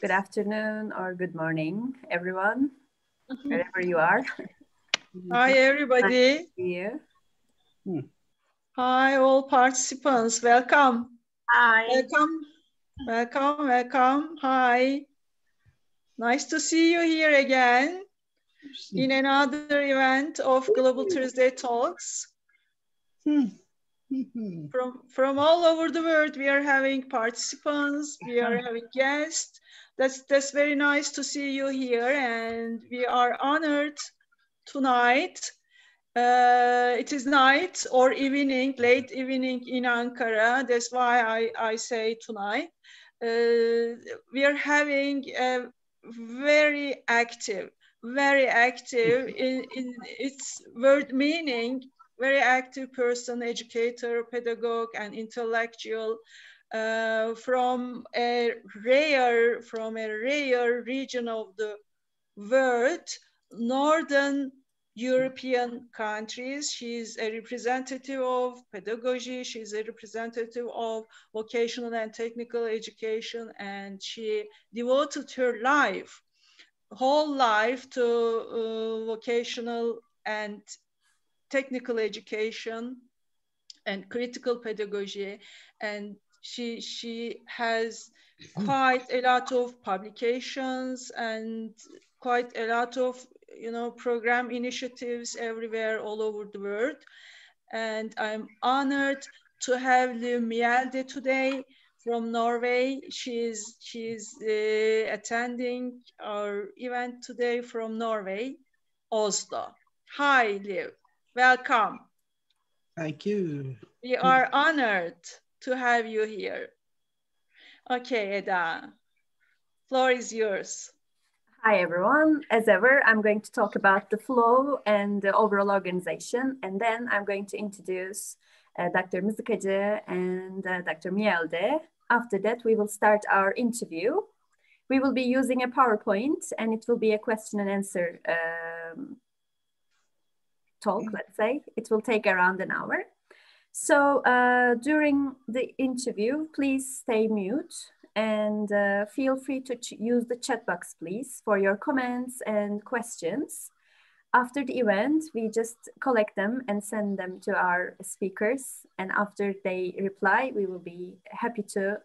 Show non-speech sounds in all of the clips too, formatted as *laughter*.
good afternoon, or good morning, everyone, mm-hmm. wherever you are. Hi, everybody. you. Hmm. Hi, all participants. Welcome. Hi. Welcome. Welcome. Welcome. Hi. Nice to see you here again hmm. in another event of Global hmm. Thursday Talks. from from all over the world we are having participants we are having guests that's that's very nice to see you here and we are honored tonight. Uh, it is night or evening late evening in ankara. That's why i i say tonight. Uh, we are having a very active very active *laughs* in, in its word meaning very active person, educator, pedagogue, and intellectual uh, from a rare, from a rare region of the world, Northern European countries. She's a representative of pedagogy. She's a representative of vocational and technical education, and she devoted her life, whole life to uh, vocational and technical education and critical pedagogy and she she has quite a lot of publications and quite a lot of you know program initiatives everywhere all over the world and i'm honored to have Liv Mjelde today from Norway. She's she's uh, attending our event today from Norway, Oslo. Hi, Liv. Welcome. Thank you. We are honored to have you here. Okay, Eda, floor is yours. Hi, everyone. As ever, I'm going to talk about the flow and the overall organization, and then I'm going to introduce uh, Dr. Mızıkacı and uh, Dr. Mjelde. After that, we will start our interview. We will be using a PowerPoint, and it will be a question and answer um, talk, let's say. It will take around an hour. So uh, during the interview, please stay mute and uh, feel free to use the chat box, please, for your comments and questions. After the event, we just collect them and send them to our speakers. And after they reply, we will be happy to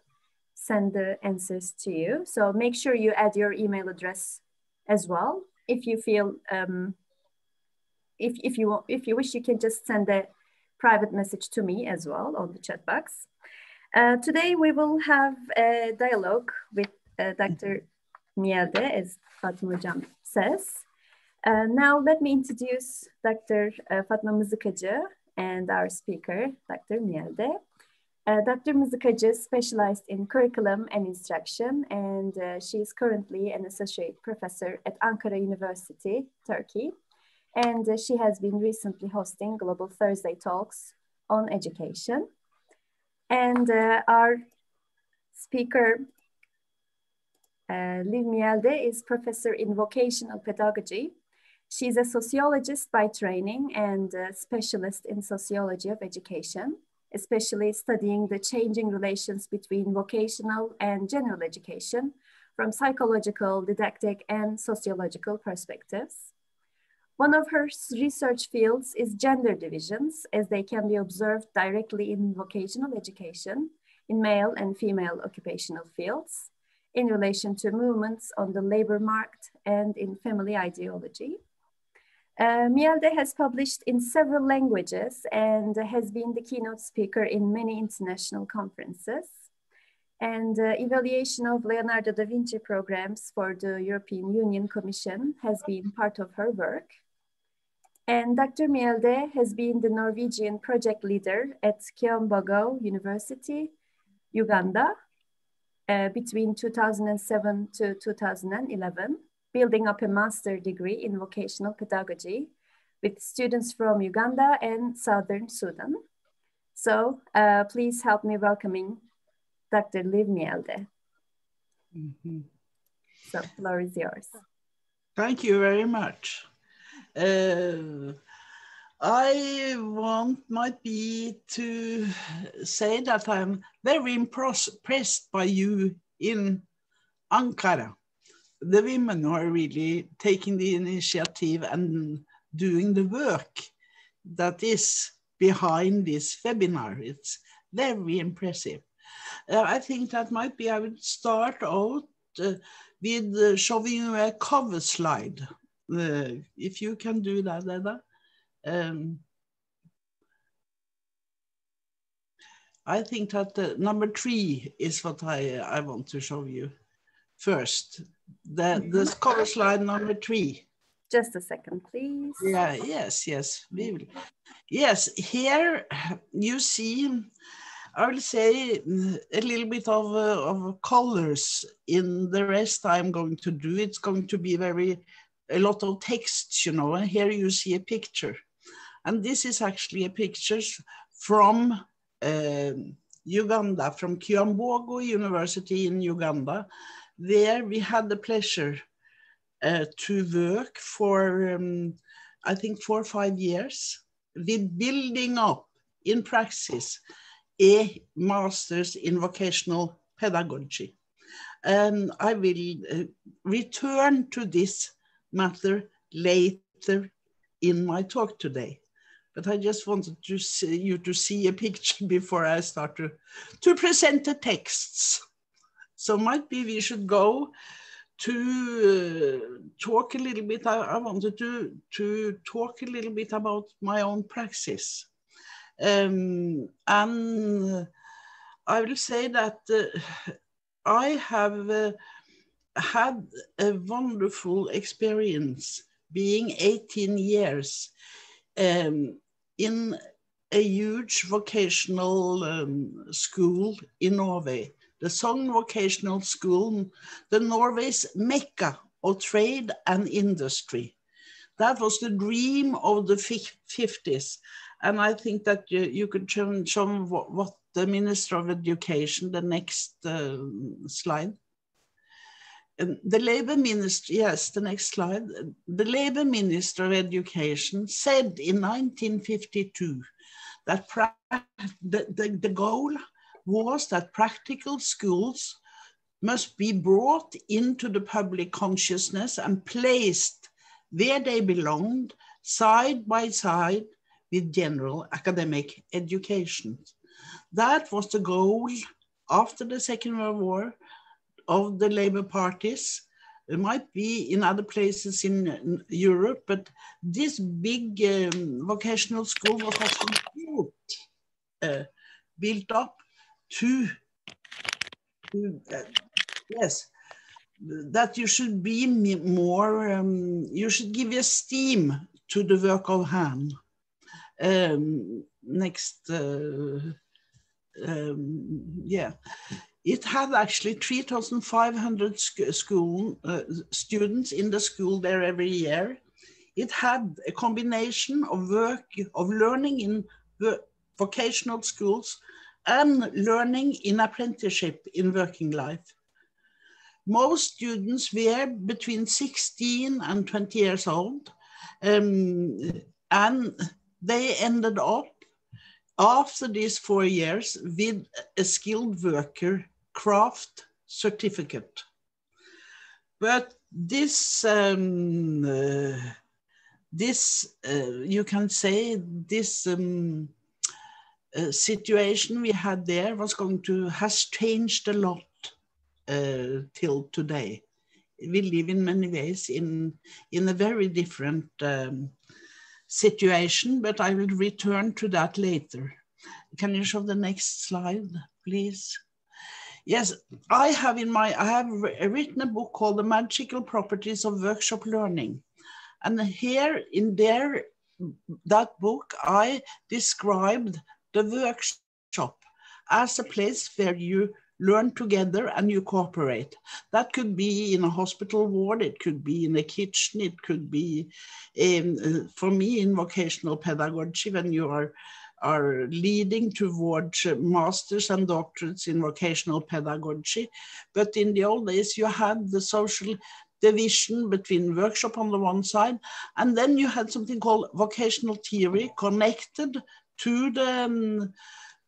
send the answers to you. So make sure you add your email address as well. If you feel um, if, if you if you wish, you can just send a private message to me as well on the chat box. Uh, today we will have a dialogue with uh, Dr. Mjelde, as Fatma says. Uh, now let me introduce Dr. Uh, Fatma Mızıkacı and our speaker, Dr. Mjelde. Uh, Dr. Mızıkacı specialized in curriculum and instruction, and uh, she is currently an associate professor at Ankara University, Turkey and uh, she has been recently hosting Global Thursday talks on education. And uh, our speaker, uh, Liv Mjelde, is professor in vocational pedagogy. She's a sociologist by training and specialist in sociology of education, especially studying the changing relations between vocational and general education from psychological, didactic, and sociological perspectives. One of her research fields is gender divisions, as they can be observed directly in vocational education, in male and female occupational fields, in relation to movements on the labor market and in family ideology. Uh, has published in several languages and has been the keynote speaker in many international conferences. And uh, evaluation of Leonardo da Vinci programs for the European Union Commission has been part of her work. And Dr. Mjelde has been the Norwegian project leader at Kyambogo University, Uganda, uh, between 2007 to 2011, building up a master degree in vocational pedagogy with students from Uganda and Southern Sudan. So uh, please help me welcoming Dr. Liv Mjelde. Mm -hmm. So floor is yours. Thank you very much. Uh, I want might be to say that I'm very impressed by you in Ankara. The women are really taking the initiative and doing the work that is behind this webinar. It's very impressive. Uh, I think that might be, I would start out uh, with showing you a cover slide. Uh, if you can do that, Eda. Um, I think that uh, number three is what I, I want to show you first. The, the mm-hmm. cover slide number three. Just a second, please. Yeah, yes, yes. We will. Yes, here you see, I will say a little bit of, uh, of colors in the rest I'm going to do. It's going to be very, a lot of text, you know, and here you see a picture. And this is actually a picture from uh, Uganda, from Kyambogo University in Uganda. There we had the pleasure uh, to work for, um, I think, four or five years with building up in praxis a master's in vocational pedagogy. And I will uh, return to this matter later in my talk today. But I just wanted to see, you to see a picture *laughs* before I start to, to present the texts. So might be we should go to uh, talk a little bit, I, I, wanted to, to talk a little bit about my own praxis. Um, and I will say that uh, I have uh, had a wonderful experience being 18 years um, in a huge vocational um, school in Norway the Sogn Vocational School, the Norway's mecca of trade and industry. That was the dream of the 50s. And I think that you, you could show, show what, what, the Minister of Education, the next uh, slide. The Labour Minister, yes, the next slide. The Labour Minister of Education said in 1952 that the, the, the goal was that practical schools must be brought into the public consciousness and placed where they belonged, side by side with general academic education. That was the goal after the Second World War of the labor parties. It might be in other places in Europe, but this big um, vocational school was built, uh, built up to, to uh, yes, that you should be more, um, you should give esteem to the work of hand. Um, next, uh, um, yeah. It had actually 3,500 sc school uh, students in the school there every year. It had a combination of work, of learning in vocational schools and learning in apprenticeship in working life. Most students were between 16 and 20 years old, um, and they ended up after these four years with a skilled worker craft certificate. But this, um, uh, this uh, you can say, this um, uh, situation we had there was going to has changed a lot uh, till today. We live in many ways in in a very different um, situation, but I will return to that later. Can you show the next slide, please? Yes, I have in my, I have written a book called The Magical Properties of Workshop Learning. And here in there, that book, I described the workshop as a place where you learn together and you cooperate. That could be in a hospital ward, it could be in a kitchen, it could be, in, uh, for me, in vocational pedagogy, when you are, are leading towards masters and doctorates in vocational pedagogy. But in the old days, you had the social division between workshop on the one side, and then you had something called vocational theory connected to the um,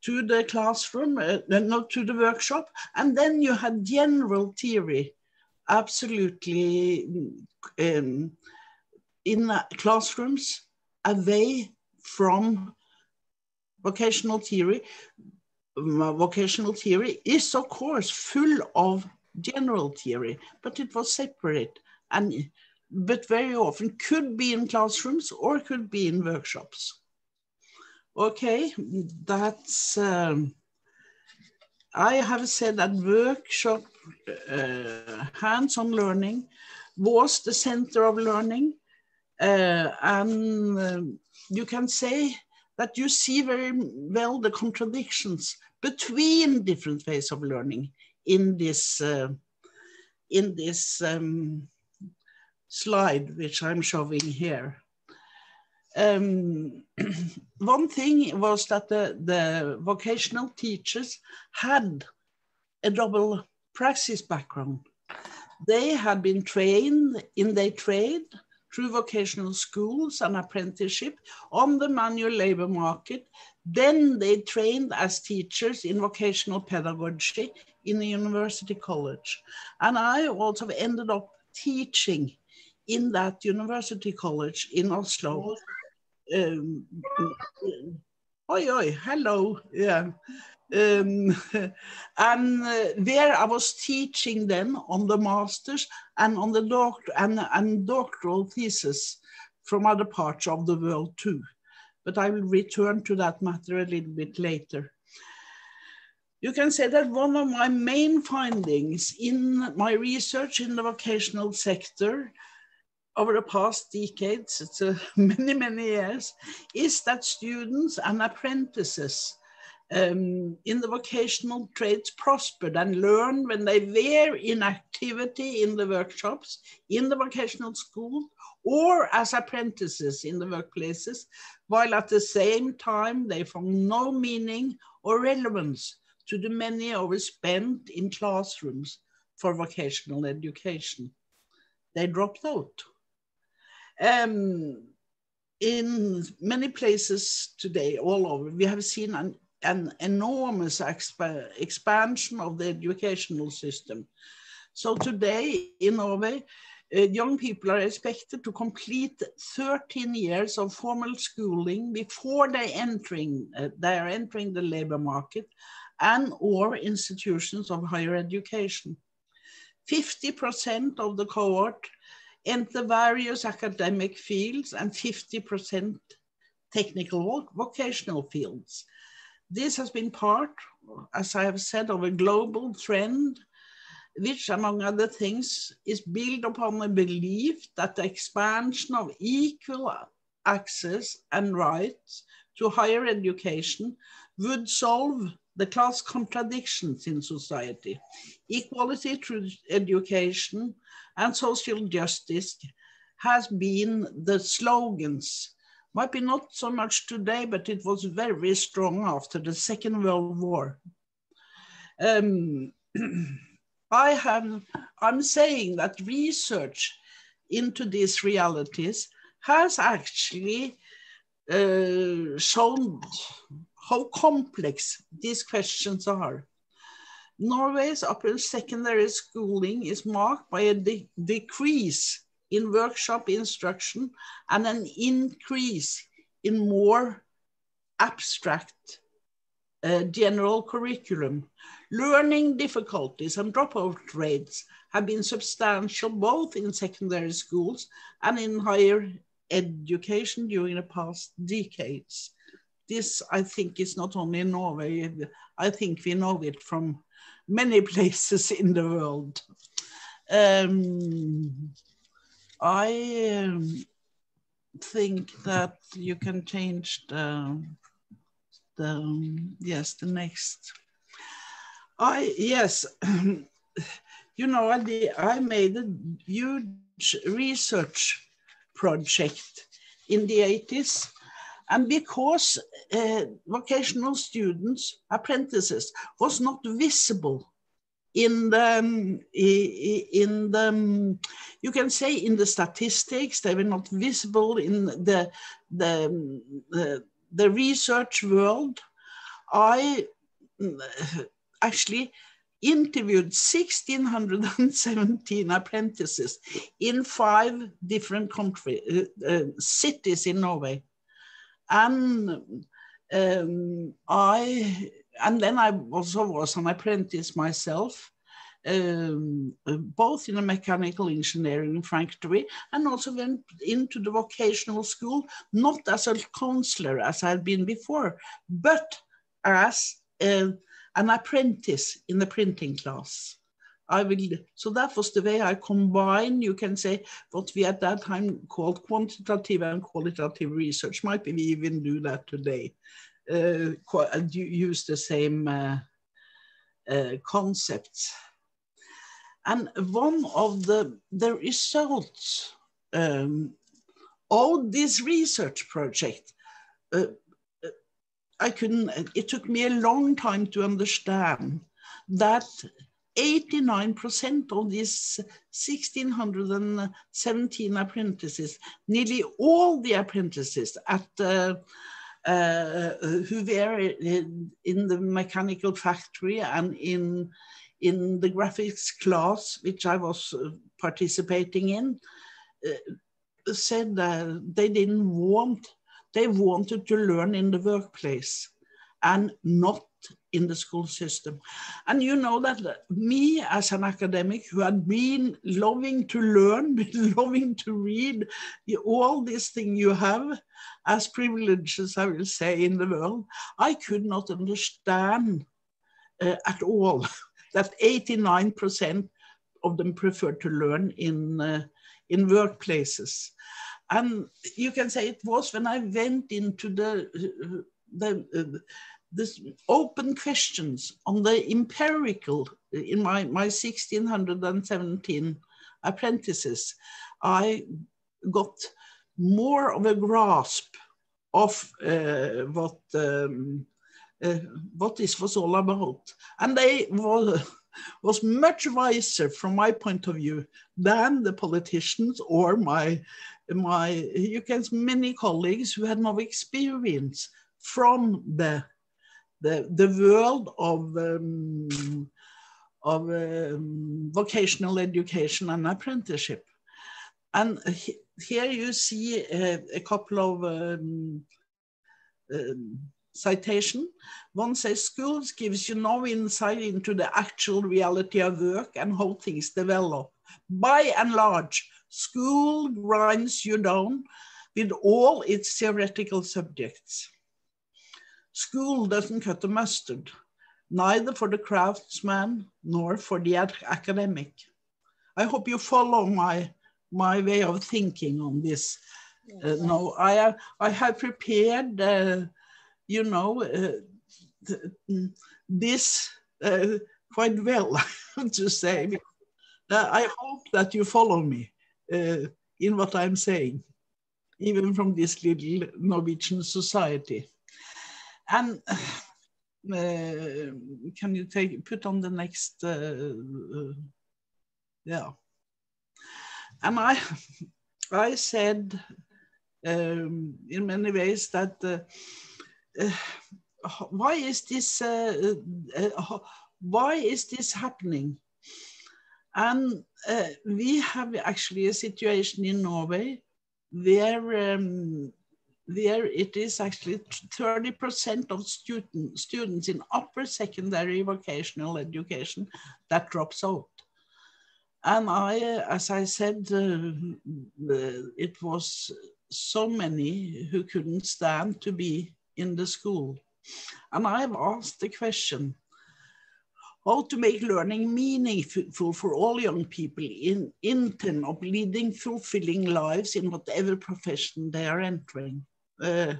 to the classroom, uh, not to the workshop, and then you had general theory absolutely um, in classrooms away from vocational theory. Vocational theory is, of course, full of general theory, but it was separate and but very often could be in classrooms or could be in workshops. Okay, that's, um, I have said that workshop uh, hands-on learning was the center of learning. Uh, and uh, you can say that you see very well the contradictions between different ways of learning in this, uh, in this um, slide, which I'm showing here. Um, *clears throat* one thing was that the, the vocational teachers had a double praxis background. They had been trained in their trade through vocational schools and apprenticeship on the manual labor market. Then they trained as teachers in vocational pedagogy in the university college. And I also ended up teaching in that university college in Oslo. Um, oi, oi, hello, yeah. Um, *laughs* and uh, there I was teaching them on the masters and on the doctor and, and doctoral thesis from other parts of the world too. But I will return to that matter a little bit later. You can say that one of my main findings in my research in the vocational sector over the past decades, it's uh, *laughs* many, many years, is that students and apprentices um, in the vocational trades prospered and learned when they were in activity in the workshops, in the vocational school, or as apprentices in the workplaces, while at the same time they found no meaning or relevance to the many hours spent in classrooms for vocational education. They dropped out. Um, in many places today, all over, we have seen an, an enormous exp expansion of the educational system. So today in Norway, uh, young people are expected to complete 13 years of formal schooling before they entering uh, they are entering the labor market and or institutions of higher education. 50% of the cohort enter various academic fields and 50% technical vocational fields. This has been part, as I have said, of a global trend, which among other things is built upon the belief that the expansion of equal access and rights to higher education would solve the class contradictions in society. Equality through education and social justice has been the slogans. Might be not so much today, but it was very strong after the Second World War. Um, *clears throat* I have, I'm saying that research into these realities has actually uh, shown how complex these questions are. Norway's upper secondary schooling is marked by a de decrease in workshop instruction and an increase in more abstract uh, general curriculum. Learning difficulties and dropout rates have been substantial both in secondary schools and in higher education during the past decades. This, I think, is not only in Norway, I think we know it from many *laughs* places in the world. Um, I um, think that you can change the, the yes, the next. I, yes, *clears throat* you know, I, I made a huge research project in the 80s and because uh, vocational students, apprentices, was not visible in the, in the, you can say in the statistics, they were not visible in the, the, the, the research world. I actually interviewed 1,617 apprentices in five different country, uh, uh, cities in Norway. And um, I, and then I also was an apprentice myself um, both in a mechanical engineering factory and also went into the vocational school, not as a counselor as I had been before, but as uh, an apprentice in the printing class. I will, so that was the way I combine, you can say, what we at that time called quantitative and qualitative research. Might be we even do that today. Uh, use the same uh, uh, concepts. And one of the, the results um, of this research project, uh, I couldn't, it took me a long time to understand that 89% of these 1,617 apprentices, nearly all the apprentices at uh, uh, who were in the mechanical factory and in in the graphics class, which I was uh, participating in, uh, said that they didn't want, they wanted to learn in the workplace and not in the school system. And you know that me as an academic who had been loving to learn, *laughs* been loving to read, all these things you have as privileges, I will say, in the world, I could not understand uh, at all *laughs* that 89% of them prefer to learn in, uh, in workplaces. And you can say it was when I went into the, the uh, this open questions on the empirical in my, my 1617 apprentices, I got more of a grasp of uh, what um, uh, what this was all about. And they was, was much wiser from my point of view than the politicians or my, my you can many colleagues who had no experience from the, the, the world of, um, of um, vocational education and apprenticeship. And here you see a, a couple of um, um, citation. One says schools gives you no insight into the actual reality of work and how things develop. By and large, school grinds you down with all its theoretical subjects. School doesn't cut the mustard, neither for the craftsman nor for the academic. I hope you follow my, my way of thinking on this. Uh, no, I, I have prepared uh, you know, uh, this uh, quite well, *laughs* to say. Uh, I hope that you follow me uh, in what I'm saying, even from this little Norwegian society. And uh, can you take put on the next? Uh, yeah. And I, *laughs* I said um, in many ways that uh, why is this uh, uh, why is this happening? And we have actually a situation in Norway where um, where it is actually 30% of student, students in upper secondary vocational education that drops out. And I, as I said, uh, it was so many who couldn't stand to be in the school. And I've asked the question, how to make learning meaningful for all young people in intent of leading fulfilling lives in whatever profession they are entering. Uh,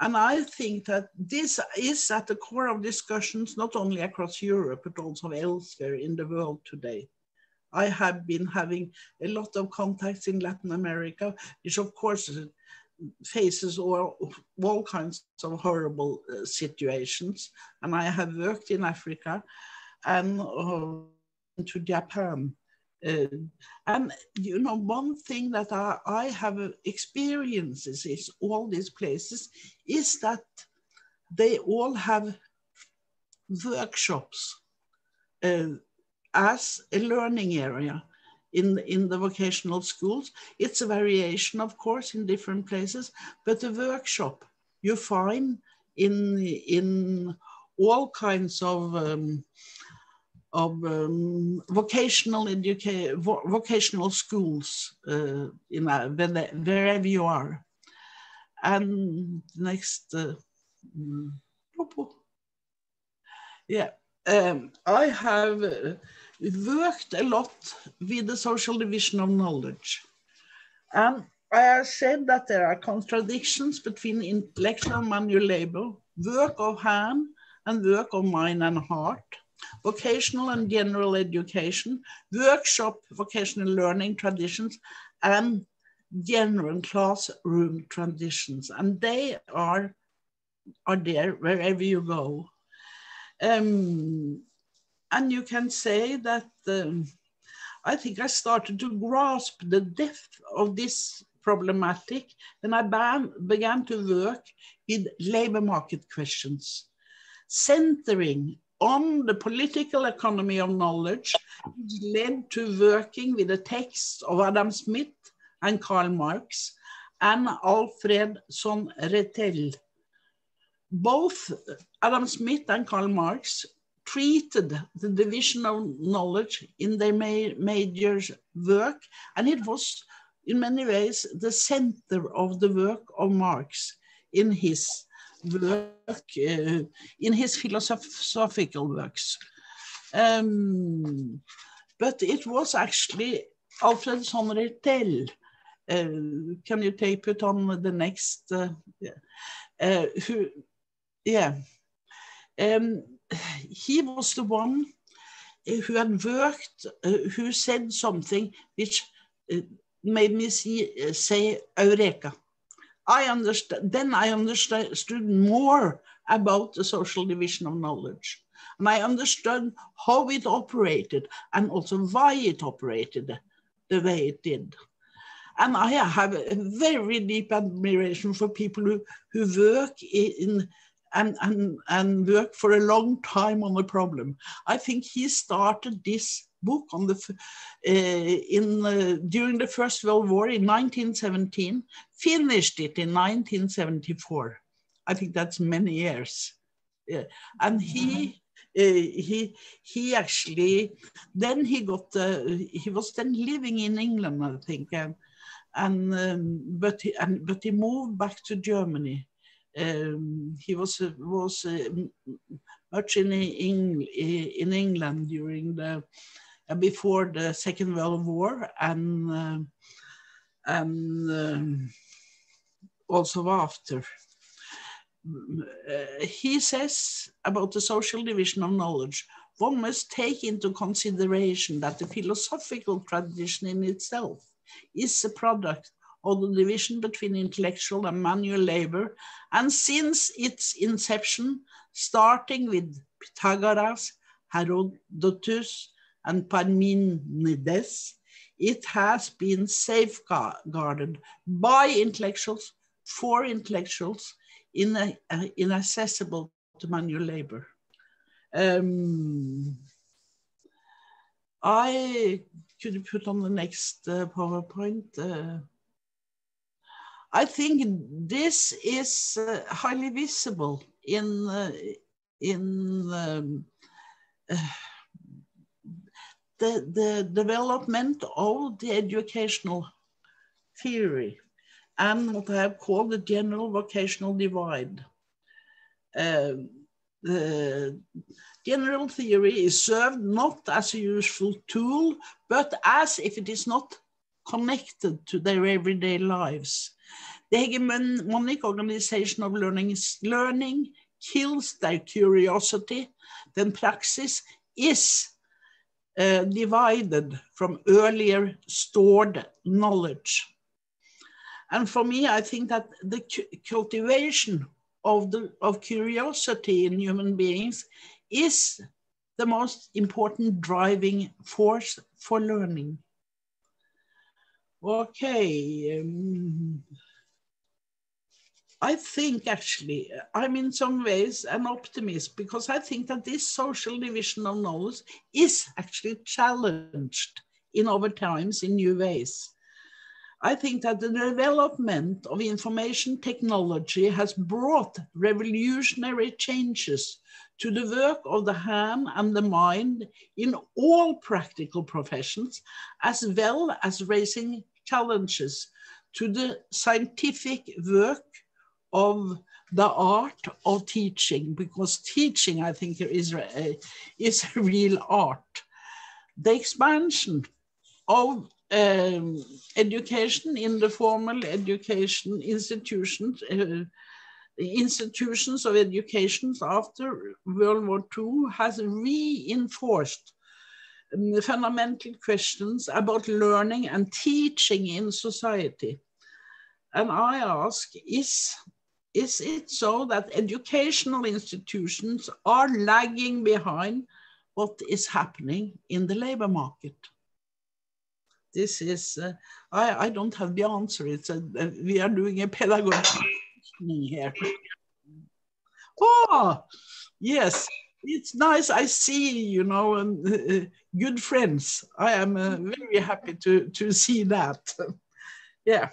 and I think that this is at the core of discussions, not only across Europe, but also elsewhere in the world today. I have been having a lot of contacts in Latin America, which of course faces all, all kinds of horrible uh, situations. And I have worked in Africa and uh, to Japan. Uh, and you know, one thing that I, I have experiences is all these places is that they all have workshops uh, as a learning area in, in the vocational schools. It's a variation, of course, in different places, but the workshop you find in, in all kinds of um, of um, vocational education, vo vocational schools uh, in uh, wherever you are. And next, uh, mm, yeah, um, I have uh, worked a lot with the social division of knowledge. And I have said that there are contradictions between intellectual manual labor, work of hand, and work of mind and heart, vocational and general education, workshop vocational learning traditions, and general classroom traditions. And they are, are there wherever you go. Um, and you can say that um, I think I started to grasp the depth of this problematic when I began to work with labor market questions, centering on the political economy of knowledge, led to working with the texts of Adam Smith and Karl Marx and Alfred von Rethel. Both Adam Smith and Karl Marx treated the division of knowledge in their ma major work, and it was in many ways the center of the work of Marx in his work, uh, in his philosophical works. Um, but it was actually Alfred Sohn-Rethel. Uh, can you tape it on the next? Uh, uh who, yeah. Um, he was the one who had worked, uh, who said something which uh, made me see, uh, say Eureka. I then I understood more about the social division of knowledge. And I understood how it operated and also why it operated the way it did. And I have a very deep admiration for people who, who work in and, and, and work for a long time on the problem. I think he started this book on the uh, in uh, during the First World War in 1917, finished it in 1974. I think that's many years, yeah. and he. Uh, he he actually then he got uh, he was then living in England I think and and um, but he, and but he moved back to Germany um, he was was uh, much in in England during the uh, before the Second World War and uh, and um, also after. Uh, he says about the social division of knowledge, one must take into consideration that the philosophical tradition in itself is a product of the division between intellectual and manual labor. And since its inception, starting with Pythagoras, Herodotus, and Parmenides, it has been safeguarded by intellectuals, for intellectuals, in a, uh, inaccessible to manual labor. Um, I could put on the next uh, PowerPoint. Uh, I think this is uh, highly visible in uh, in um, uh, the the development of the educational theory and what I have called the general vocational divide. Um, the general theory is served not as a useful tool, but as if it is not connected to their everyday lives. The hegemonic organization of learning learning kills their curiosity, then praxis is uh, divided from earlier stored knowledge. And for me, I think that the cultivation of, the, of curiosity in human beings is the most important driving force for learning. Okay. Um, I think actually, I'm in some ways an optimist because I think that this social division of knowledge is actually challenged in our times in new ways. I think that the development of information technology has brought revolutionary changes to the work of the hand and the mind in all practical professions, as well as raising challenges to the scientific work of the art of teaching, because teaching, I think, is a, is a real art. The expansion of um, education in the formal education institutions, uh, institutions of education after World War II has reinforced um, fundamental questions about learning and teaching in society. And I ask, is, is it so that educational institutions are lagging behind what is happening in the labor market? This is, uh, I, I don't have the answer. It's a, uh, we are doing a pedagogy here. Oh, yes, it's nice. I see, you know, um, uh, good friends. I am uh, very happy to, to see that. *laughs* yeah.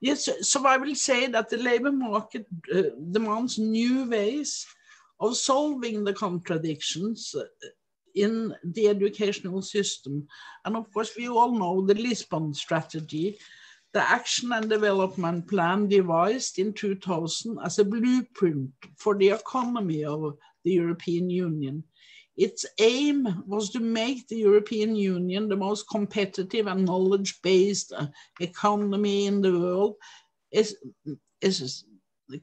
Yes, so I will say that the labor market uh, demands new ways of solving the contradictions uh, in the educational system. And of course, we all know the Lisbon strategy, the action and development plan devised in 2000 as a blueprint for the economy of the European Union. Its aim was to make the European Union the most competitive and knowledge-based uh, economy in the world, is, is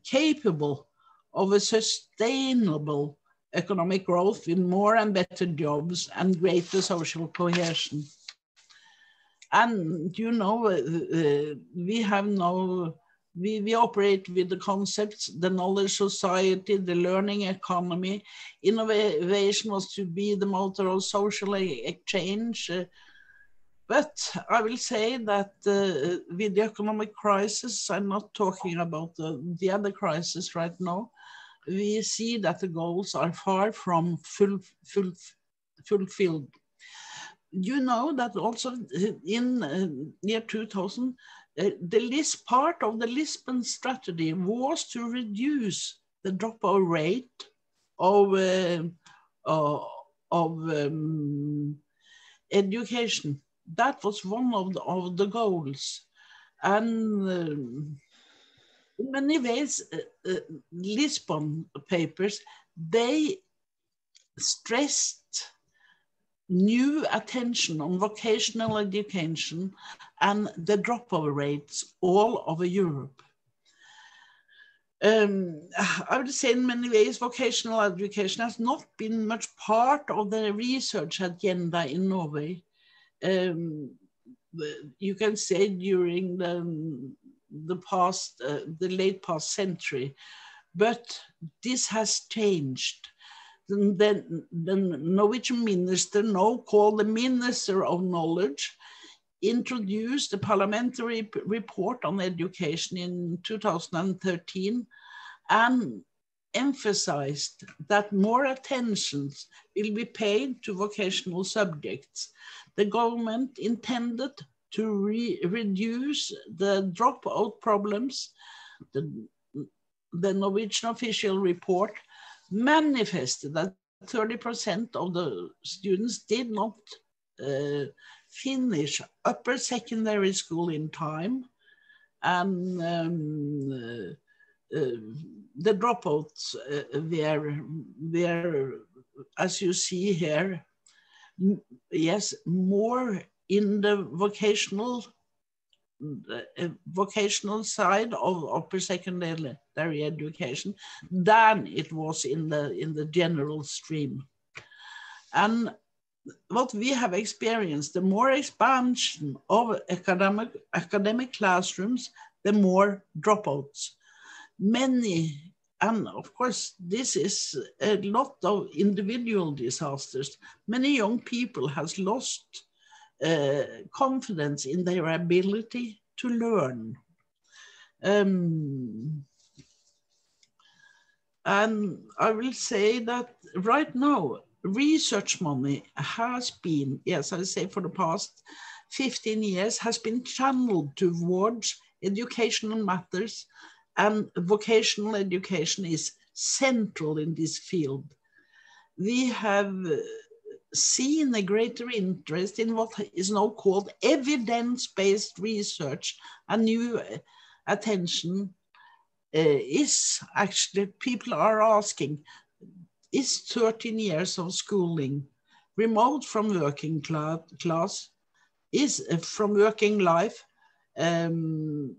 capable of a sustainable economic growth with more and better jobs and greater social cohesion. And you know, uh, uh we have no we, we operate with the concepts, the knowledge society, the learning economy. Innovation was to be the motor of social exchange. Uh, but I will say that uh, with the economic crisis, I'm not talking about the, the other crisis right now, we see that the goals are far from full, full, fulfilled. You know that also in uh, year 2000, uh, the list part of the Lisbon strategy was to reduce the dropout rate of uh, uh, of um, education. That was one of the, of the goals, and um, many ways, uh, uh, Lisbon papers they stressed new attention on vocational education and the dropout rates all over Europe. Um, I would say in many ways vocational education has not been much part of the research agenda in Norway. Um, you can say during the, the past, uh, the late past century, but this has changed the, the Norwegian minister, now called the Minister of Knowledge, introduced a parliamentary report on education in 2013 and emphasized that more attention will be paid to vocational subjects. The government intended to re reduce the dropout problems. The, the Norwegian official report manifested that 30% of the students did not uh, finish upper secondary school in time. And um, uh, uh, the dropouts uh, were, were, as you see here, yes, more in the vocational uh, vocational side of upper secondary education than it was in the in the general stream. And what we have experienced, the more expansion of academic academic classrooms, the more dropouts. Many, and of course, this is a lot of individual disasters. Many young people has lost confidence in their ability to learn. Um, and I will say that right now, research money has been, yes, I say for the past 15 years, has been channeled towards educational matters, and vocational education is central in this field. We have seen a greater interest in what is now called evidence-based research and new attention uh, is actually, people are asking, is 13 years of schooling remote from working cl class, is uh, from working life, um,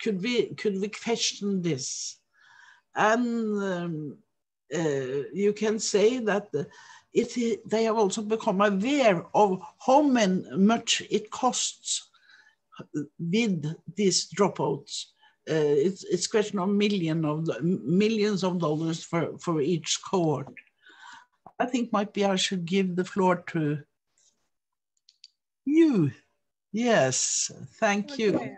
could we could we question this? And um, uh, you can say that it, they have also become aware of how much it costs with these dropouts. Uh, it's it's question of million of millions of dollars for for each cohort. I think maybe I should give the floor to you. Yes, thank you.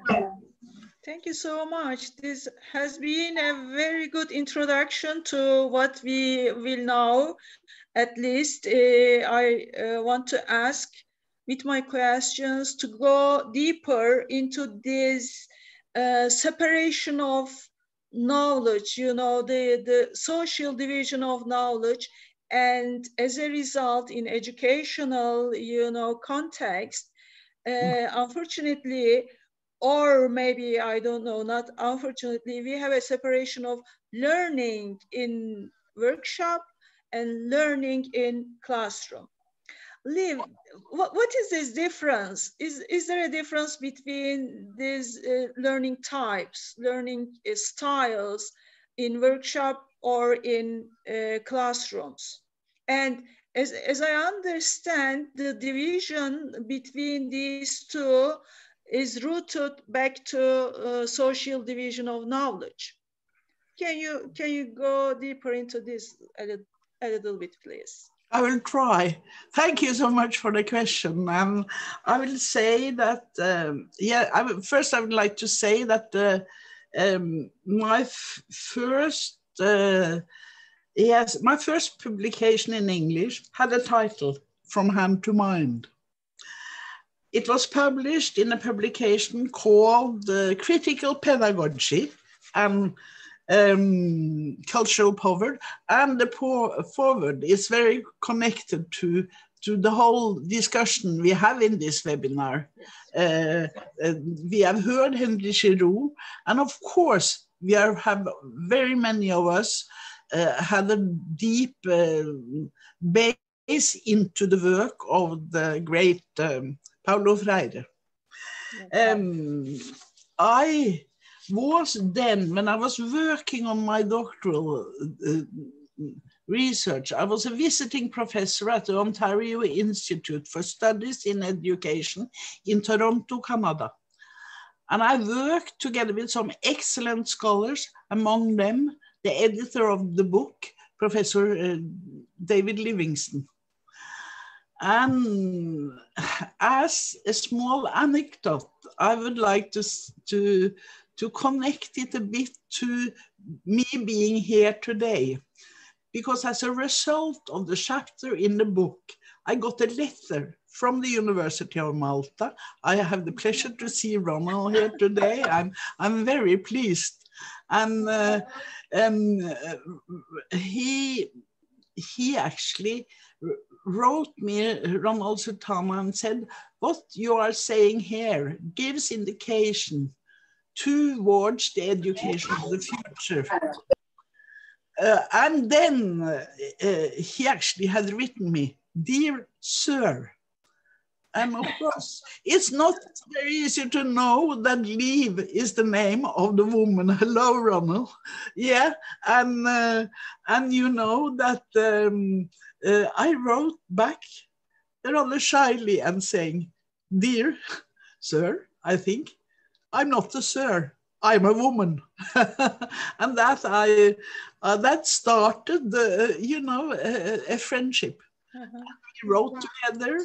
Thank you so much. This has been a very good introduction to what we will now. At least uh, I uh, want to ask with my questions to go deeper into this uh, separation of knowledge, you know, the, the social division of knowledge. And as a result, in educational, you know, context, uh, unfortunately, or maybe I don't know, not unfortunately, we have a separation of learning in workshop and learning in classroom. Liv, what, what is this difference? Is, is there a difference between these uh, learning types, learning uh, styles in workshop or in uh, classrooms? And as, as I understand, the division between these two is rooted back to uh, social division of knowledge. Can you, can you go deeper into this a, a little bit, please? I will try. Thank you so much for the question. Um, I will say that, um, yeah, I will, first I would like to say that uh, um, my first, uh, yes, my first publication in English had a title, From Hand to Mind. It was published in a publication called uh, Critical Pedagogy and um, cultural power, and the poor forward is very connected to to the whole discussion we have in this webinar. Uh, uh, we have heard Henry Giroux, and of course, we are, have very many of us uh, had a deep uh, base into the work of the great um, Paulo Freire. Um, I was then, when I was working on my doctoral uh, research, I was a visiting professor at the Ontario Institute for Studies in Education in Toronto, Canada. And I worked together with some excellent scholars, among them the editor of the book, Professor uh, David Livingstone. And *sighs* as a small anecdote, I would like to, to to connect it a bit to me being here today. Because as a result of the chapter in the book, I got a letter from the University of Malta. I have the pleasure to see Ronald here today. I'm, I'm very pleased. And uh, um, he, he actually wrote me, Ronald Sultana, and said, what you are saying here gives indication towards the education of the future. Uh, and then uh, uh, he actually had written me, Dear Sir, and of course, it's not very easy to know that Liv is the name of the woman. *laughs* Hello, Ronald. Yeah, and uh, and you know that um, uh, I wrote back rather shyly and saying, "Dear sir, I think I'm not a sir. I'm a woman, *laughs* and that I uh, that started the you know a, a friendship. Uh-huh. We wrote together,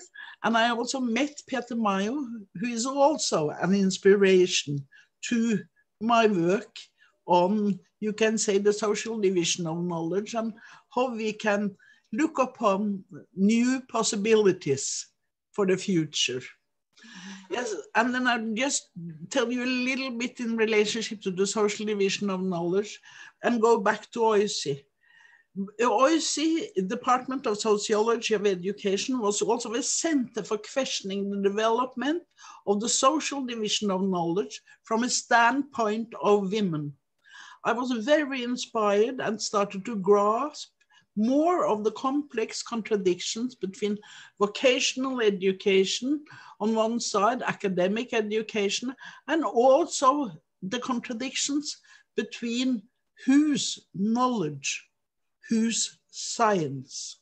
and I also met Peter Mayo, who is also an inspiration to my work on you can say the social division of knowledge and how we can look upon new possibilities for the future. Yes, and then I'll just tell you a little bit in relationship to the social division of knowledge and go back to OISE. OISE, Department of Sociology of Education, was also a center for questioning the development of the social division of knowledge from a standpoint of women. I was very inspired and started to grasp more of the complex contradictions between vocational education on one side, academic education, and also the contradictions between whose knowledge, whose science,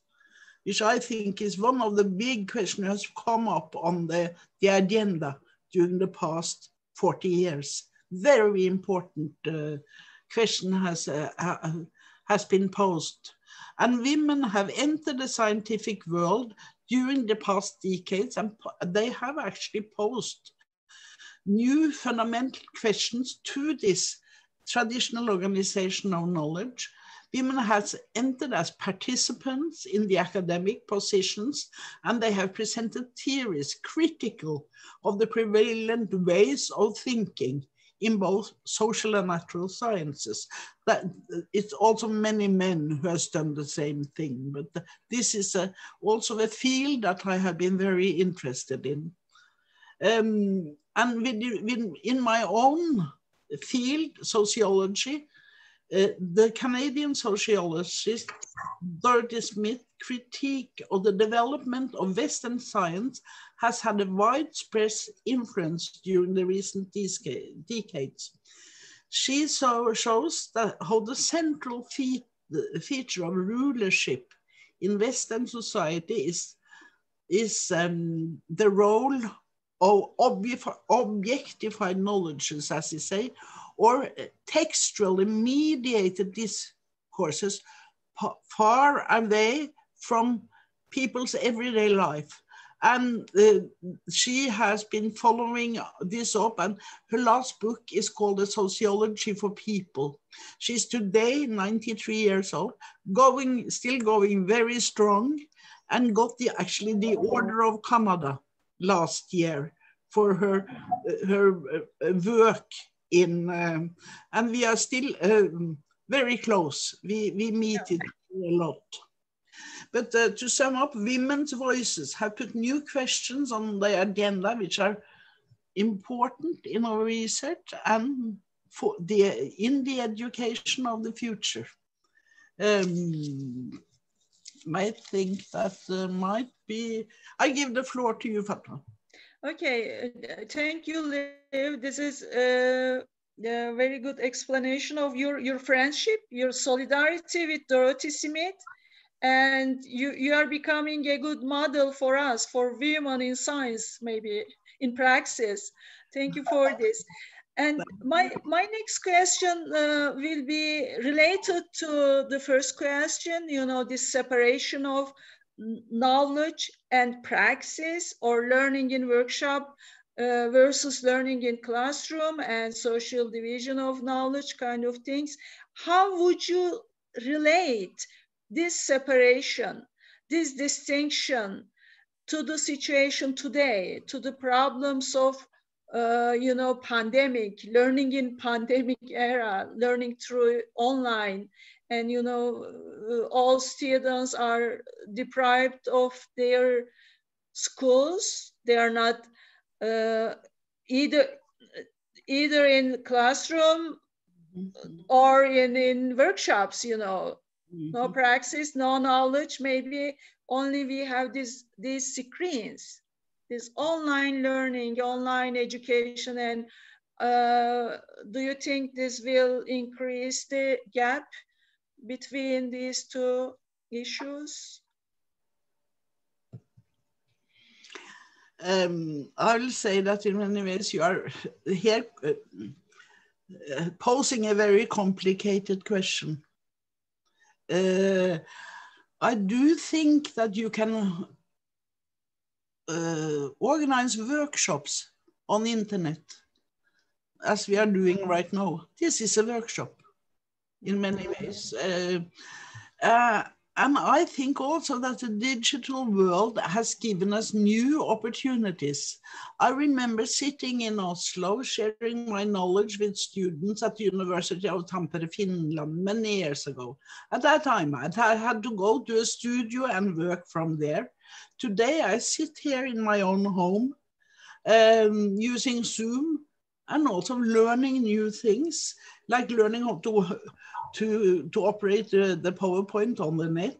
which I think is one of the big questions that has come up on the, the agenda during the past 40 years. Very important uh, question has, uh, has been posed. And women have entered the scientific world during the past decades, and they have actually posed new fundamental questions to this traditional organization of knowledge. Women have entered as participants in the academic positions, and they have presented theories critical of the prevalent ways of thinking in both social and natural sciences. That it's also many men who has done the same thing, but this is a, also a field that I have been very interested in. Um, and in my own field, sociology, uh, the Canadian sociologist Dorothy Smith critique of the development of Western science has had a widespread influence during the recent decades. She so shows that how the central fe feature of rulership in Western society is, is um, the role of objectified knowledges, as you say, or textually mediated discourses far away from people's everyday life. And uh, she has been following this up, and her last book is called A Sociology for People. She's today 93 years old, going still going very strong, and got the actually the Order of Canada last year for her her uh, work in, um, and we are still um, very close. We we meet it a lot. But uh, to sum up, women's voices have put new questions on the agenda, which are important in our research and for the in the education of the future. Um, I think that uh, might be. I give the floor to you, Fatma. Okay, thank you, Liv. This is uh, a very good explanation of your, your friendship, your solidarity with Dorothy Smith. And you, you are becoming a good model for us, for women in science, maybe in praxis. Thank you for this. And my, my next question uh, will be related to the first question, you know, this separation of knowledge and praxis or learning in workshop uh, versus learning in classroom and social division of knowledge kind of things. How would you relate this separation, this distinction to the situation today, to the problems of uh, you know, pandemic, learning in pandemic era, learning through online, and you know uh, all students are deprived of their schools they are not uh, either either in classroom mm-hmm. or in in workshops you know mm-hmm. no praxis no knowledge maybe only we have these these screens this online learning online education and uh, do you think this will increase the gap between these two issues? Um, I will say that in many ways you are here uh, uh, posing a very complicated question. Uh, I do think that you can uh, organize workshops on the internet as we are doing right now. This is a workshop in many ways. Uh, uh, and I think also that the digital world has given us new opportunities. I remember sitting in Oslo, sharing my knowledge with students at the University of Tampere, Finland, many years ago. At that time, I had to go to a studio and work from there. Today, I sit here in my own home um, using Zoom and also learning new things, like learning how to to to operate the, the PowerPoint on the net.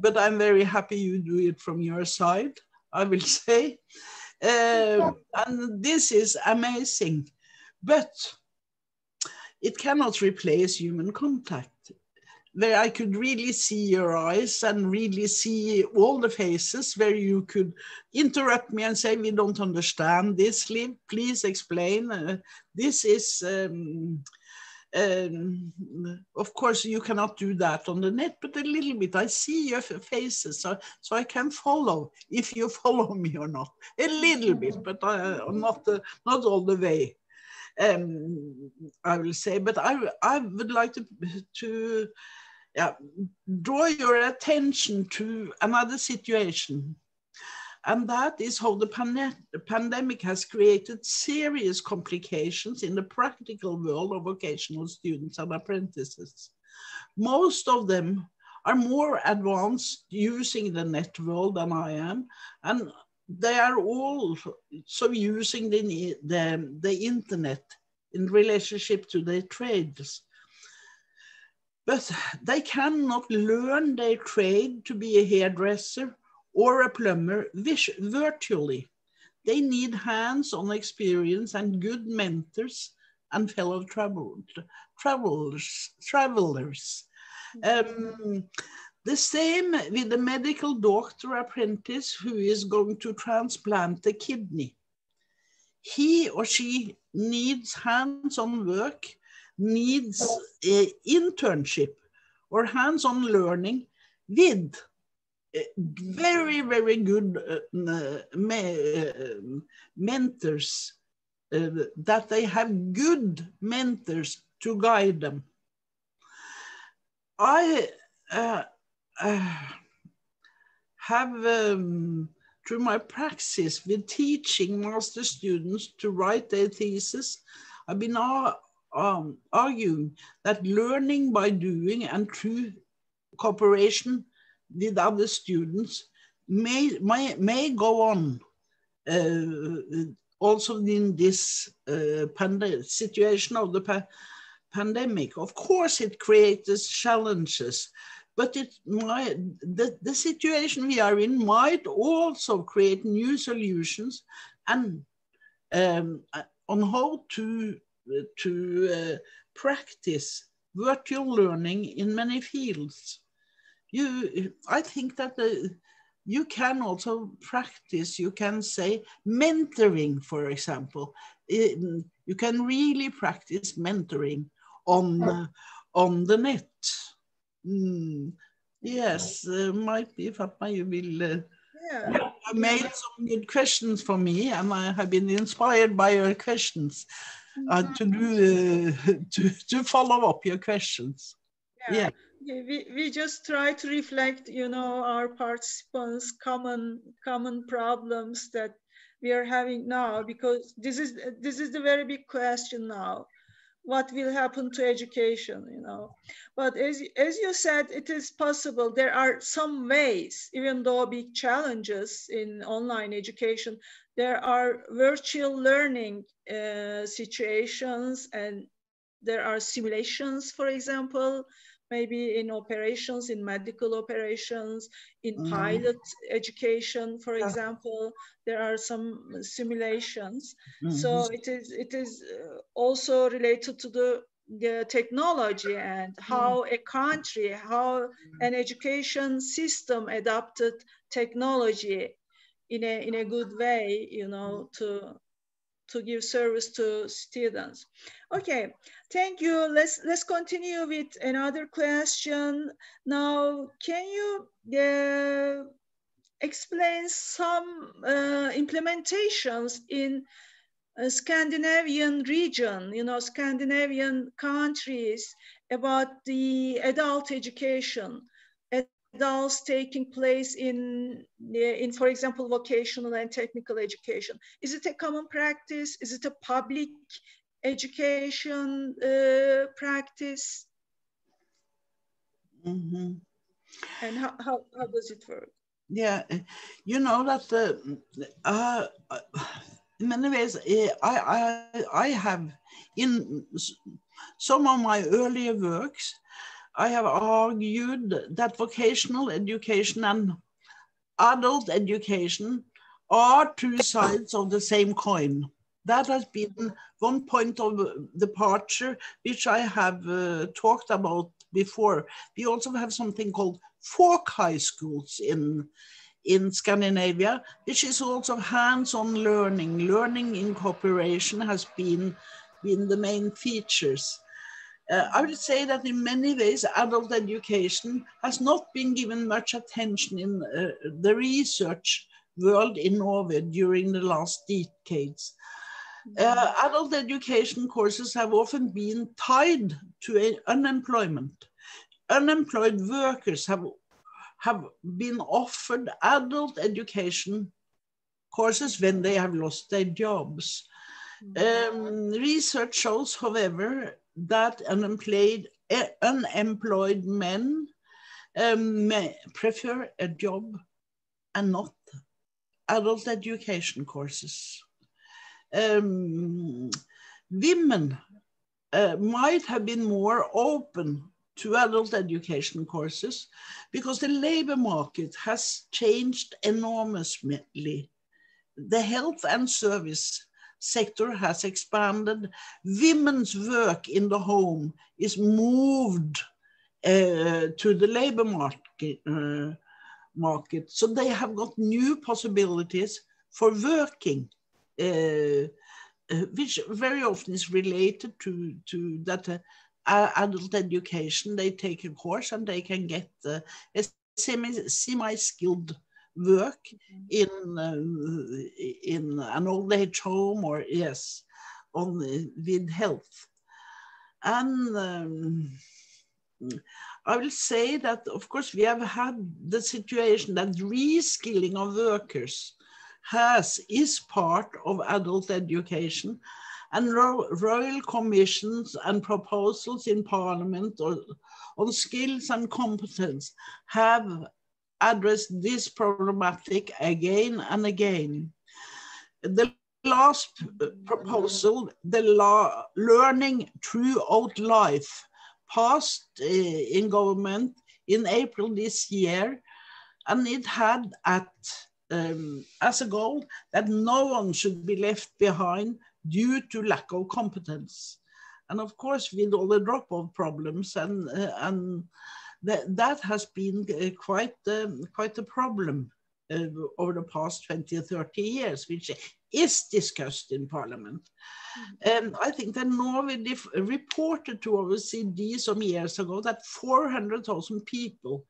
But I'm very happy you do it from your side, I will say. Uh, and this is amazing, but it cannot replace human contact. Where I could really see your eyes and really see all the faces, where you could interrupt me and say, "We don't understand this. Please explain." Uh, this is um, um, of course, you cannot do that on the net, but a little bit. I see your faces, so, so I can follow if you *laughs* follow me or not. A little bit, but uh, not uh, not all the way. Um, I will say, but I I would like to to yeah, draw your attention to another situation and that is how the, pan the pandemic has created serious complications in the practical world of vocational students and apprentices. Most of them are more advanced using the net world than I am, and they are all so using the, the, the internet in relationship to their trades. But they cannot learn their trade to be a hairdresser or a plumber virtually. They need hands-on experience and good mentors and fellow travel, travelers. travelers. Um, the same with the medical doctor apprentice who is going to transplant a kidney. He or she needs hands-on work, needs an internship or hands-on learning with very, very good uh, me uh, mentors, uh, that they have good mentors to guide them. I uh, uh, have, um, through my practice with teaching master students to write their thesis, I've been um, arguing that learning by doing and through cooperation with other students may, may, may go on uh, also in this uh, situation of the pa pandemic. Of course, it creates challenges, but it might, the, the situation we are in might also create new solutions and um, on how to, to uh, practice virtual learning in many fields you i think that the, you can also practice you can say mentoring for example you can really practice mentoring on the, on the net mm. yes uh, might be Fatma you will uh, yeah. You made some good questions for me, and I have been inspired by your questions uh, to do uh, *laughs* to to follow up your questions. Yeah. yeah we, we just try to reflect, you know, our participants' common common problems that we are having now, because this is this is the very big question now. What will happen to education, you know? But as, as you said, it is possible. There are some ways, even though big challenges in online education, there are virtual learning uh, situations and there are simulations, for example, maybe in operations, in medical operations, in mm. pilot education, for example, there are some simulations. Mm -hmm. So it is, it is uh, also related to the, the technology and how mm. a country, how mm. an education system adapted technology in a, in a good way, you know, to, to give service to students. Okay, thank you. Let's let's continue with another question. Now, can you uh, explain some uh, implementations in Scandinavian region, you know, Scandinavian countries about the adult education, adults taking place in, in, for example, vocational and technical education? Is it a common practice? Is it a public education uh, practice? Mm -hmm. And how, how, how does it work? Yeah, you know that uh, uh, in many ways, eh, I, I, I have in some of my earlier works, I have argued that vocational education and adult education are two sides of the same coin. That has been one point of departure, which I have uh, talked about before. We also have something called folk high schools in, in Scandinavia, which is also hands-on learning. Learning in cooperation has been, been the main features. Uh, I would say that in many ways, adult education has not been given much attention in uh, the research world in Norway during the last decades. Uh, adult education courses have often been tied to unemployment. Unemployed workers have, have been offered adult education courses when they have lost their jobs. Mm-hmm. Um, research shows, however, that unemployed, unemployed men um, prefer a job and not adult education courses. Um, women uh, might have been more open to adult education courses because the labor market has changed enormously. The health and service sector has expanded. Women's work in the home is moved uh, to the labor market, uh, market. So they have got new possibilities for working, uh, uh which very often is related to, to that uh, adult education. They take a course and they can get uh, a semi-skilled work mm-hmm. in uh, in an old age home or yes on with health and um, I will say that of course we have had the situation that reskilling of workers has is part of adult education and ro royal commissions and proposals in parliament or, on skills and competence have address this problematic again and again. The last proposal, the learning throughout life, passed uh, in government in April this year, and it had at um, as a goal that no one should be left behind due to lack of competence. And of course, with all the drop-off problems and, uh, and that, that has been uh, quite, um, quite a problem uh, over the past 20 or 30 years, which is discussed in Parliament. Mm-hmm. And I think that Norway reported to OECD some years ago that 400,000 people